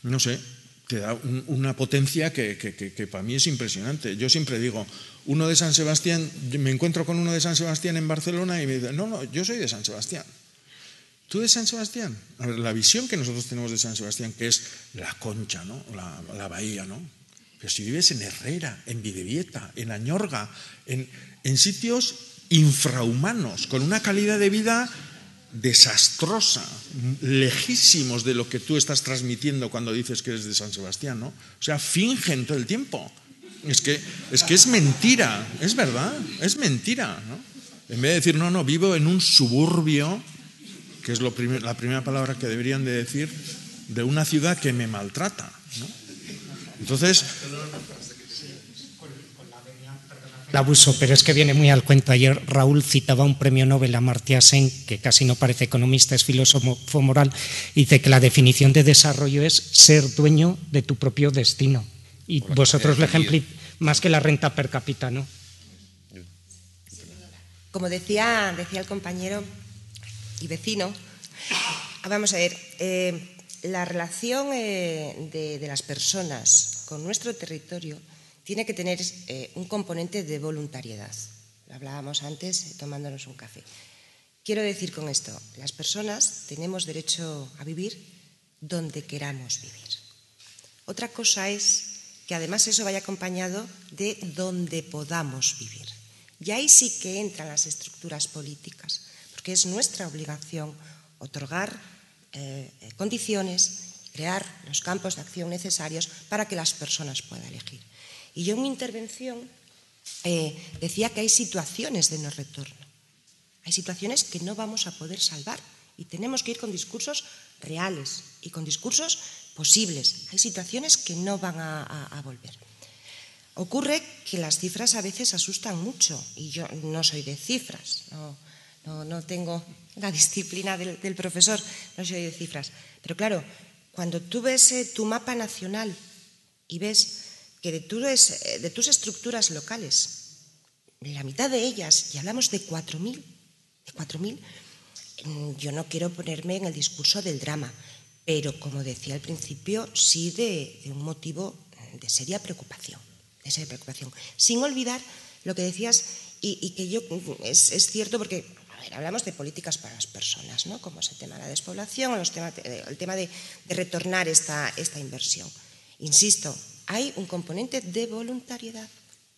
no sé, te da una potencia que, para mí es impresionante. Yo siempre digo, uno de San Sebastián, me encuentro con uno de San Sebastián en Barcelona y me dice, no, no, yo soy de San Sebastián. ¿Tú de San Sebastián? la visión que nosotros tenemos de San Sebastián, que es la concha, ¿no? la, bahía, ¿no? Pero si vives en Herrera, en Videvieta, en Añorga, en, en sitios infrahumanos, con una calidad de vida desastrosa, lejísimos de lo que tú estás transmitiendo cuando dices que eres de San Sebastián, ¿no? O sea, fingen todo el tiempo. Es que es, mentira, es verdad, es mentira, ¿no? En vez de decir, no, no, vivo en un suburbio, que es la primera palabra que deberían de decir, de una ciudad que me maltrata, ¿no? Entonces, el abuso, pero es que viene muy al cuento. Ayer Raúl citaba un premio Nobel a Martía Sen, que casi no parece economista, es filósofo moral, y dice que la definición de desarrollo es ser dueño de tu propio destino. Y vosotros lo ejemplo más que la renta per cápita, ¿no? Como decía, decía el compañero y vecino, vamos a ver, eh, la relación eh, de las personas con nuestro territorio tiene que tener eh, un componente de voluntariedad. Lo hablábamos antes eh, tomándonos un café. Quiero decir con esto, las personas tenemos derecho a vivir donde queramos vivir. Otra cosa es que además eso vaya acompañado de donde podamos vivir. Y ahí sí que entran las estructuras políticas, porque es nuestra obligación otorgar eh, condiciones, crear los campos de acción necesarios para que las personas puedan elegir. Y yo en mi intervención eh, decía que hay situaciones de no retorno. Hay situaciones que no vamos a poder salvar y tenemos que ir con discursos reales y con discursos posibles. Hay situaciones que no van a, volver. Ocurre que las cifras a veces asustan mucho y yo no soy de cifras, no, tengo la disciplina del, profesor, no soy de cifras. Pero claro, cuando tú ves eh, tu mapa nacional y ves que de, eh, de tus estructuras locales, la mitad de ellas, y hablamos de 4.000, de 4.000, mm, yo no quiero ponerme en el discurso del drama, pero como decía al principio, sí de, un motivo de seria preocupación, de seria preocupación. Sin olvidar lo que decías, y, que yo mm, es, cierto porque hablamos de políticas para las personas, ¿no? como es el tema de la despoblación, eh, el tema de, retornar esta inversión. Insisto, hay un componente de voluntariedad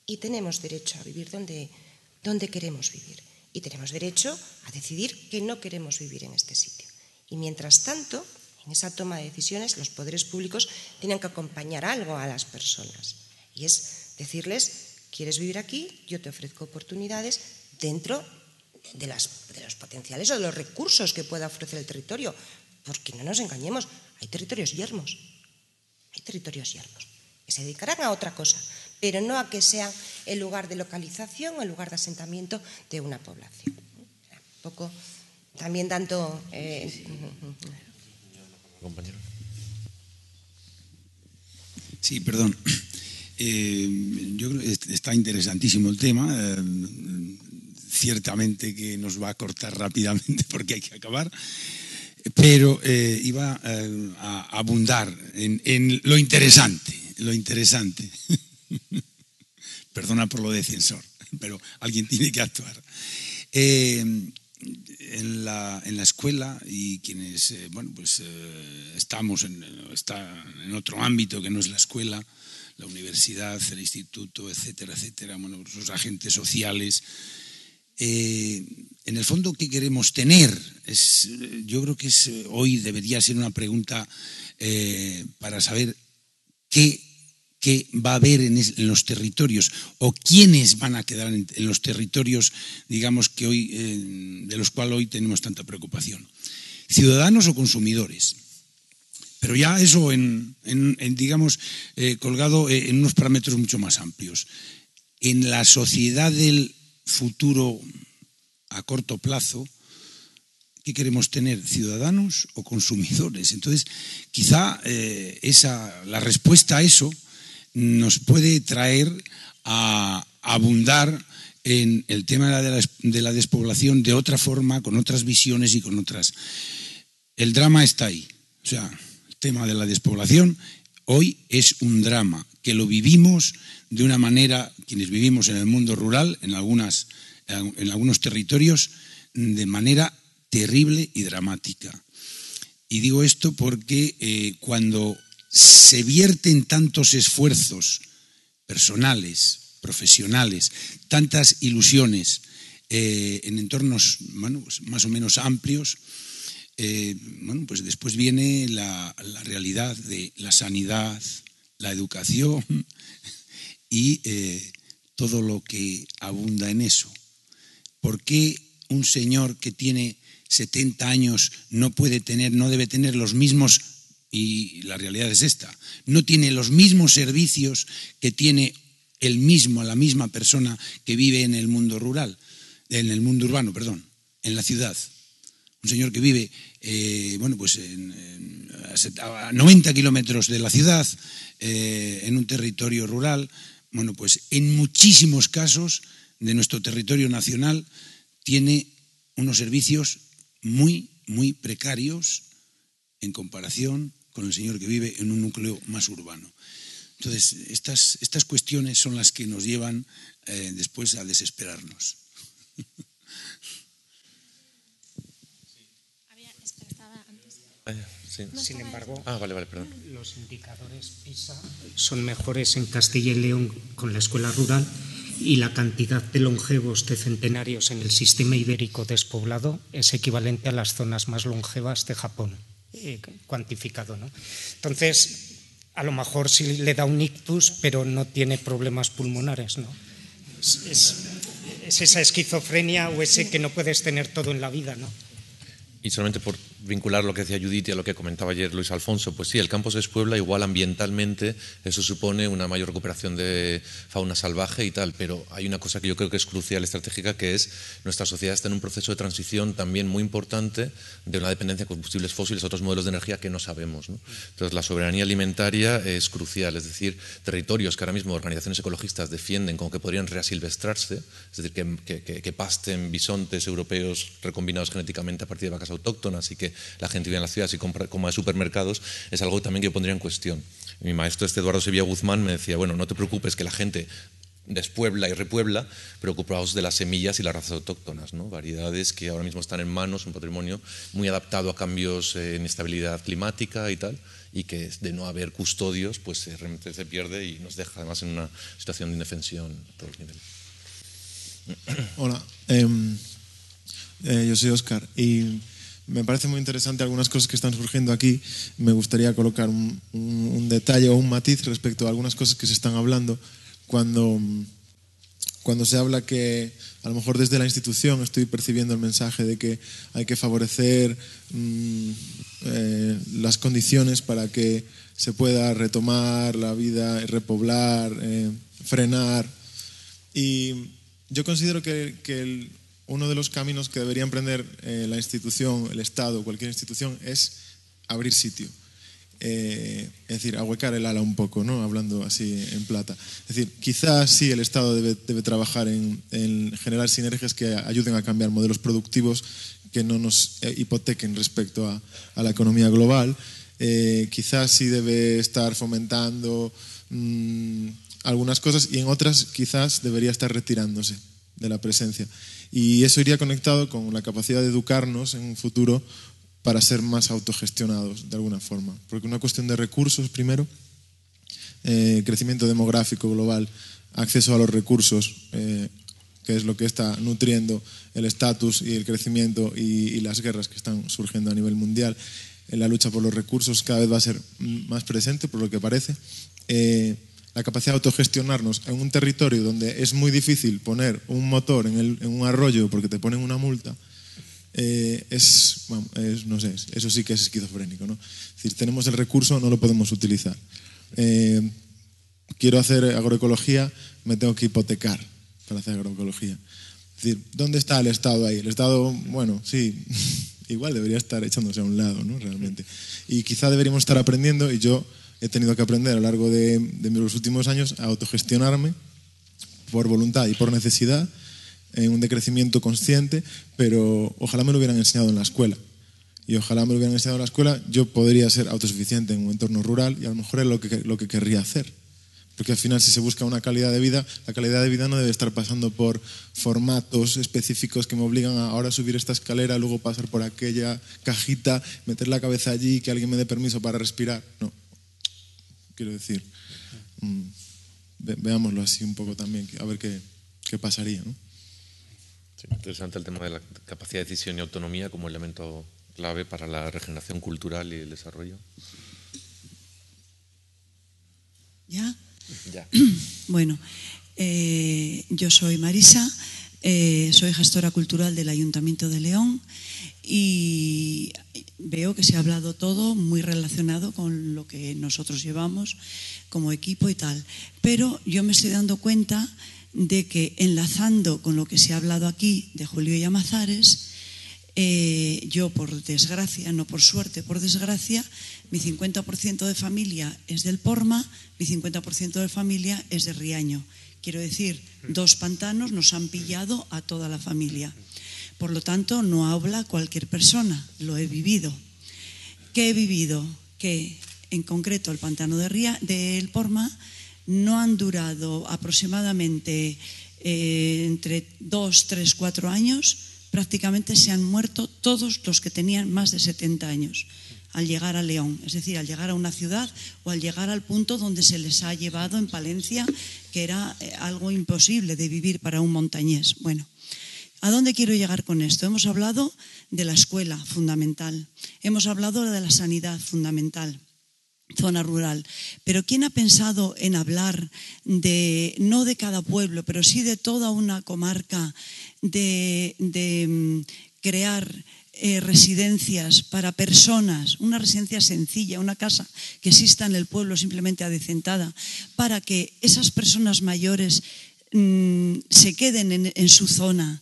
y tenemos derecho a vivir donde, dónde queremos vivir. Y tenemos derecho a decidir que no queremos vivir en este sitio. Y mientras tanto, en esa toma de decisiones, los poderes públicos tienen que acompañar algo a las personas. Y es decirles, ¿quieres vivir aquí? Yo te ofrezco oportunidades dentro de, de los potenciales o de los recursos que pueda ofrecer el territorio. Porque no nos engañemos, hay territorios yermos. Hay territorios yermos que se dedicarán a otra cosa, pero no a que sean el lugar de localización o el lugar de asentamiento de una población. Un poco también tanto. Eh, Compañero. Sí, perdón. Eh, yo creo que está interesantísimo el tema. Eh, ciertamente que nos va a cortar rápidamente porque hay que acabar. Pero eh, iba eh, a abundar en, en, lo interesante, lo interesante. Perdona por lo de censor, pero alguien tiene que actuar. Eh, en la, en la, escuela y quienes eh, bueno, pues, eh, estamos en, está en otro ámbito que no es la escuela, la universidad, el instituto, etcétera, etcétera, bueno, los agentes sociales. En el fondo, ¿qué queremos tener? Es, yo creo que es, hoy debería ser una pregunta para saber qué que va a haber en, los territorios o quiénes van a quedar en, los territorios, digamos que hoy, eh, de los cuales hoy tenemos tanta preocupación. Ciudadanos o consumidores. Pero ya eso en, en digamos, eh, colgado en unos parámetros mucho más amplios. En la sociedad del futuro a corto plazo, ¿qué queremos tener? ¿Ciudadanos o consumidores? Entonces, quizá eh, esa, la respuesta a eso nos puede traer a abundar en el tema de la, de la, despoblación de otra forma, con otras visiones y con otras. El drama está ahí. O sea, el tema de la despoblación hoy es un drama que lo vivimos de una manera, quienes vivimos en el mundo rural, en, algunas, en algunos territorios, de manera terrible y dramática. Y digo esto porque eh, cuando se vierten tantos esfuerzos personales, profesionales, tantas ilusiones eh, en entornos pues más o menos amplios, eh, bueno, pues después viene la, la, realidad de la sanidad, la educación y eh, todo lo que abunda en eso. ¿Por qué un señor que tiene 70 años no puede tener, no debe tener los mismos y la realidad es esta, no tiene los mismos servicios que tiene el mismo, la misma persona que vive en el mundo rural, en el mundo urbano, perdón, en la ciudad. Un señor que vive, eh, bueno, pues en, a 90 kilómetros de la ciudad, eh, en un territorio rural, bueno, pues en muchísimos casos de nuestro territorio nacional tiene unos servicios muy, muy precarios en comparación con el señor que vive en un núcleo más urbano. Entonces, estas, estas cuestiones son las que nos llevan eh, después a desesperarnos. Sin embargo, ah, vale, vale, perdón. los indicadores PISA son mejores en Castilla y León con la escuela rural y la cantidad de longevos de centenarios en el sistema ibérico despoblado es equivalente a las zonas más longevas de Japón eh, cuantificado. ¿no? Entonces, a lo mejor sí le da un ictus, pero no tiene problemas pulmonares. ¿no? Es, es, es, esa esquizofrenia o ese que no puedes tener todo en la vida. ¿no? Y solamente por vincular lo que decía Judith y a lo que comentaba ayer Luis Alfonso, pues sí, el campo se despuebla, igual ambientalmente eso supone una mayor recuperación de fauna salvaje y tal, pero hay una cosa que yo creo que es crucial, estratégica, que es nuestra sociedad está en un proceso de transición también muy importante de una dependencia de combustibles fósiles otros modelos de energía que no sabemos. ¿no? Entonces la soberanía alimentaria es crucial, es decir, territorios que ahora mismo organizaciones ecologistas defienden como que podrían reasilvestrarse, es decir, que, que, que pasten bisontes europeos recombinados genéticamente a partir de vacas autóctonas y que la gente vive en las ciudades y compra, coma de supermercados, es algo también que pondría en cuestión. Mi maestro, este Eduardo Sevilla Guzmán, me decía, bueno, no te preocupes que la gente despuebla y repuebla, preocupados de las semillas y las razas autóctonas, ¿no? variedades que ahora mismo están en manos, un patrimonio muy adaptado a cambios en estabilidad climática y tal, y que de no haber custodios, pues realmente se pierde y nos deja además en una situación de indefensión a todos los niveles. Hola, em, eh, yo soy Oscar y me parece muy interesante algunas cosas que están surgiendo aquí. Me gustaría colocar un, detalle o un matiz respecto a algunas cosas que se están hablando cuando, cuando se habla que a lo mejor desde la institución estoy percibiendo el mensaje de que hay que favorecer mm, eh, las condiciones para que se pueda retomar la vida, repoblar, eh, frenar. Y yo considero que, que uno de los caminos que debería emprender eh, la institución, el Estado, cualquier institución, es abrir sitio. Eh, es decir, ahuecar el ala un poco, ¿no? hablando así en plata. Es decir, quizás sí el Estado debe, debe trabajar en, generar sinergias que ayuden a cambiar modelos productivos que no nos eh, hipotequen respecto a, a la economía global. quizás sí debe estar fomentando mm, algunas cosas y en otras quizás debería estar retirándose de la presencia. Y eso iría conectado con la capacidad de educarnos en un futuro para ser más autogestionados de alguna forma. Porque una cuestión de recursos primero, eh, crecimiento demográfico global, acceso a los recursos, eh, que es lo que está nutriendo el estatus y el crecimiento y, las guerras que están surgiendo a nivel mundial. En la lucha por los recursos cada vez va a ser más presente, por lo que parece. La capacidad de autogestionarnos en un territorio donde es muy difícil poner un motor en, un arroyo porque te ponen una multa, eh, es, no sé, eso sí que es esquizofrénico. ¿no? Es decir, tenemos el recurso, no lo podemos utilizar. Eh, quiero hacer agroecología, me tengo que hipotecar para hacer agroecología. Es decir, ¿dónde está el Estado ahí? El Estado, bueno, sí, igual debería estar echándose a un lado, ¿no? Realmente. Y quizá deberíamos estar aprendiendo, y yo he tenido que aprender a lo largo de, los últimos años a autogestionarme por voluntad y por necesidad, en un decrecimiento consciente, pero ojalá me lo hubieran enseñado en la escuela. Y ojalá me lo hubieran enseñado en la escuela, yo podría ser autosuficiente en un entorno rural y a lo mejor es lo que, lo que querría hacer. Porque al final si se busca una calidad de vida, la calidad de vida no debe estar pasando por formatos específicos que me obligan a ahora subir esta escalera, luego pasar por aquella cajita, meter la cabeza allí, que alguien me dé permiso para respirar. No, quiero decir. Mm, veámoslo así un poco también, a ver qué, qué pasaría. ¿no? interesante el tema de la capacidad de decisión y autonomía como elemento clave para la regeneración cultural y el desarrollo. ¿Ya? Ya. Bueno, eh, yo soy Marisa, eh, soy gestora cultural del Ayuntamiento de León y veo que se ha hablado todo muy relacionado con lo que nosotros llevamos como equipo y tal. Pero yo me estoy dando cuenta de que enlazando con lo que se ha hablado aquí de Julio y Amazares, eh, yo por desgracia, no por suerte, por desgracia, mi 50% de familia es del Porma, mi 50% de familia es de Riaño. Quiero decir, dos pantanos nos han pillado a toda la familia. Por lo tanto, no habla cualquier persona, lo he vivido. ¿Qué he vivido? Que en concreto el pantano de Ría, del Porma no han durado aproximadamente eh, entre dos, tres, cuatro años, prácticamente se han muerto todos los que tenían más de 70 años al llegar a León, es decir, al llegar a una ciudad o al llegar al punto donde se les ha llevado en Palencia, que era eh, algo imposible de vivir para un montañés. Bueno, ¿A dónde quiero llegar con esto? Hemos hablado de la escuela fundamental, hemos hablado de la sanidad fundamental, zona rural, pero ¿quién ha pensado en hablar de, no de cada pueblo, pero sí de toda una comarca, de, mm, crear eh, residencias para personas, una residencia sencilla, una casa que exista en el pueblo simplemente adecentada, para que esas personas mayores mm, se queden en su zona,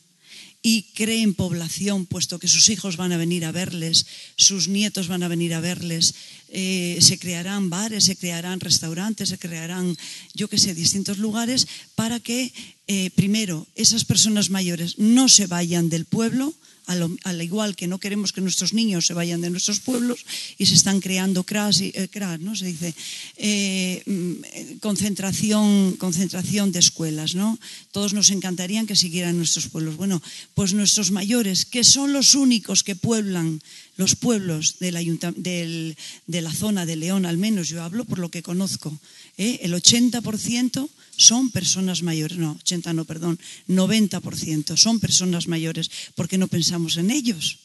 y creen población, puesto que sus hijos van a venir a verles, sus nietos van a venir a verles, eh, se crearán bares, se crearán restaurantes, se crearán, yo que sé, distintos lugares para que, eh, primero, esas personas mayores no se vayan del pueblo, al, igual que no queremos que nuestros niños se vayan de nuestros pueblos y se están creando cras, eh, ¿no? Se dice eh, mm, concentración, concentración de escuelas, ¿no? Todos nos encantarían que siguieran nuestros pueblos. Bueno, pues nuestros mayores, que son los únicos que pueblan los pueblos de la zona de León, al menos yo hablo por lo que conozco, ¿eh? el 80% son personas mayores, no, 80 no, perdón, 90% son personas mayores. ¿Por qué no pensamos en ellos?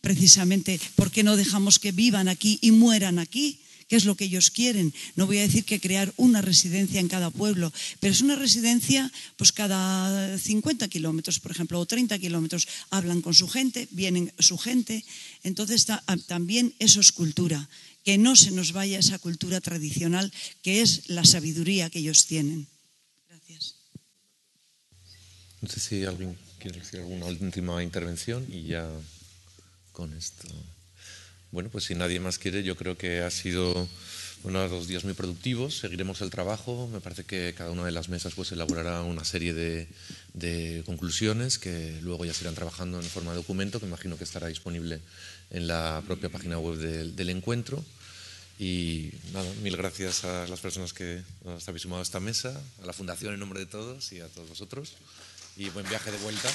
Precisamente, ¿por qué no dejamos que vivan aquí y mueran aquí? ¿Qué es lo que ellos quieren? No voy a decir que crear una residencia en cada pueblo, pero es una residencia pues cada 50 kilómetros, por ejemplo, o 30 kilómetros. Hablan con su gente, vienen su gente. Entonces también eso es cultura que no se nos vaya esa cultura tradicional que es la sabiduría que ellos tienen. Gracias. No sé si alguien quiere decir alguna última intervención y ya con esto. Bueno, pues si nadie más quiere, yo creo que ha sido unos dos días muy productivos. Seguiremos el trabajo. Me parece que cada una de las mesas pues elaborará una serie de, de conclusiones que luego ya se irán trabajando en forma de documento, que imagino que estará disponible en la propia página web del, encuentro. Y nada, mil gracias a las personas que os habéis sumado a esta mesa, a la Fundación en nombre de todos y a todos vosotros. Y buen viaje de vuelta.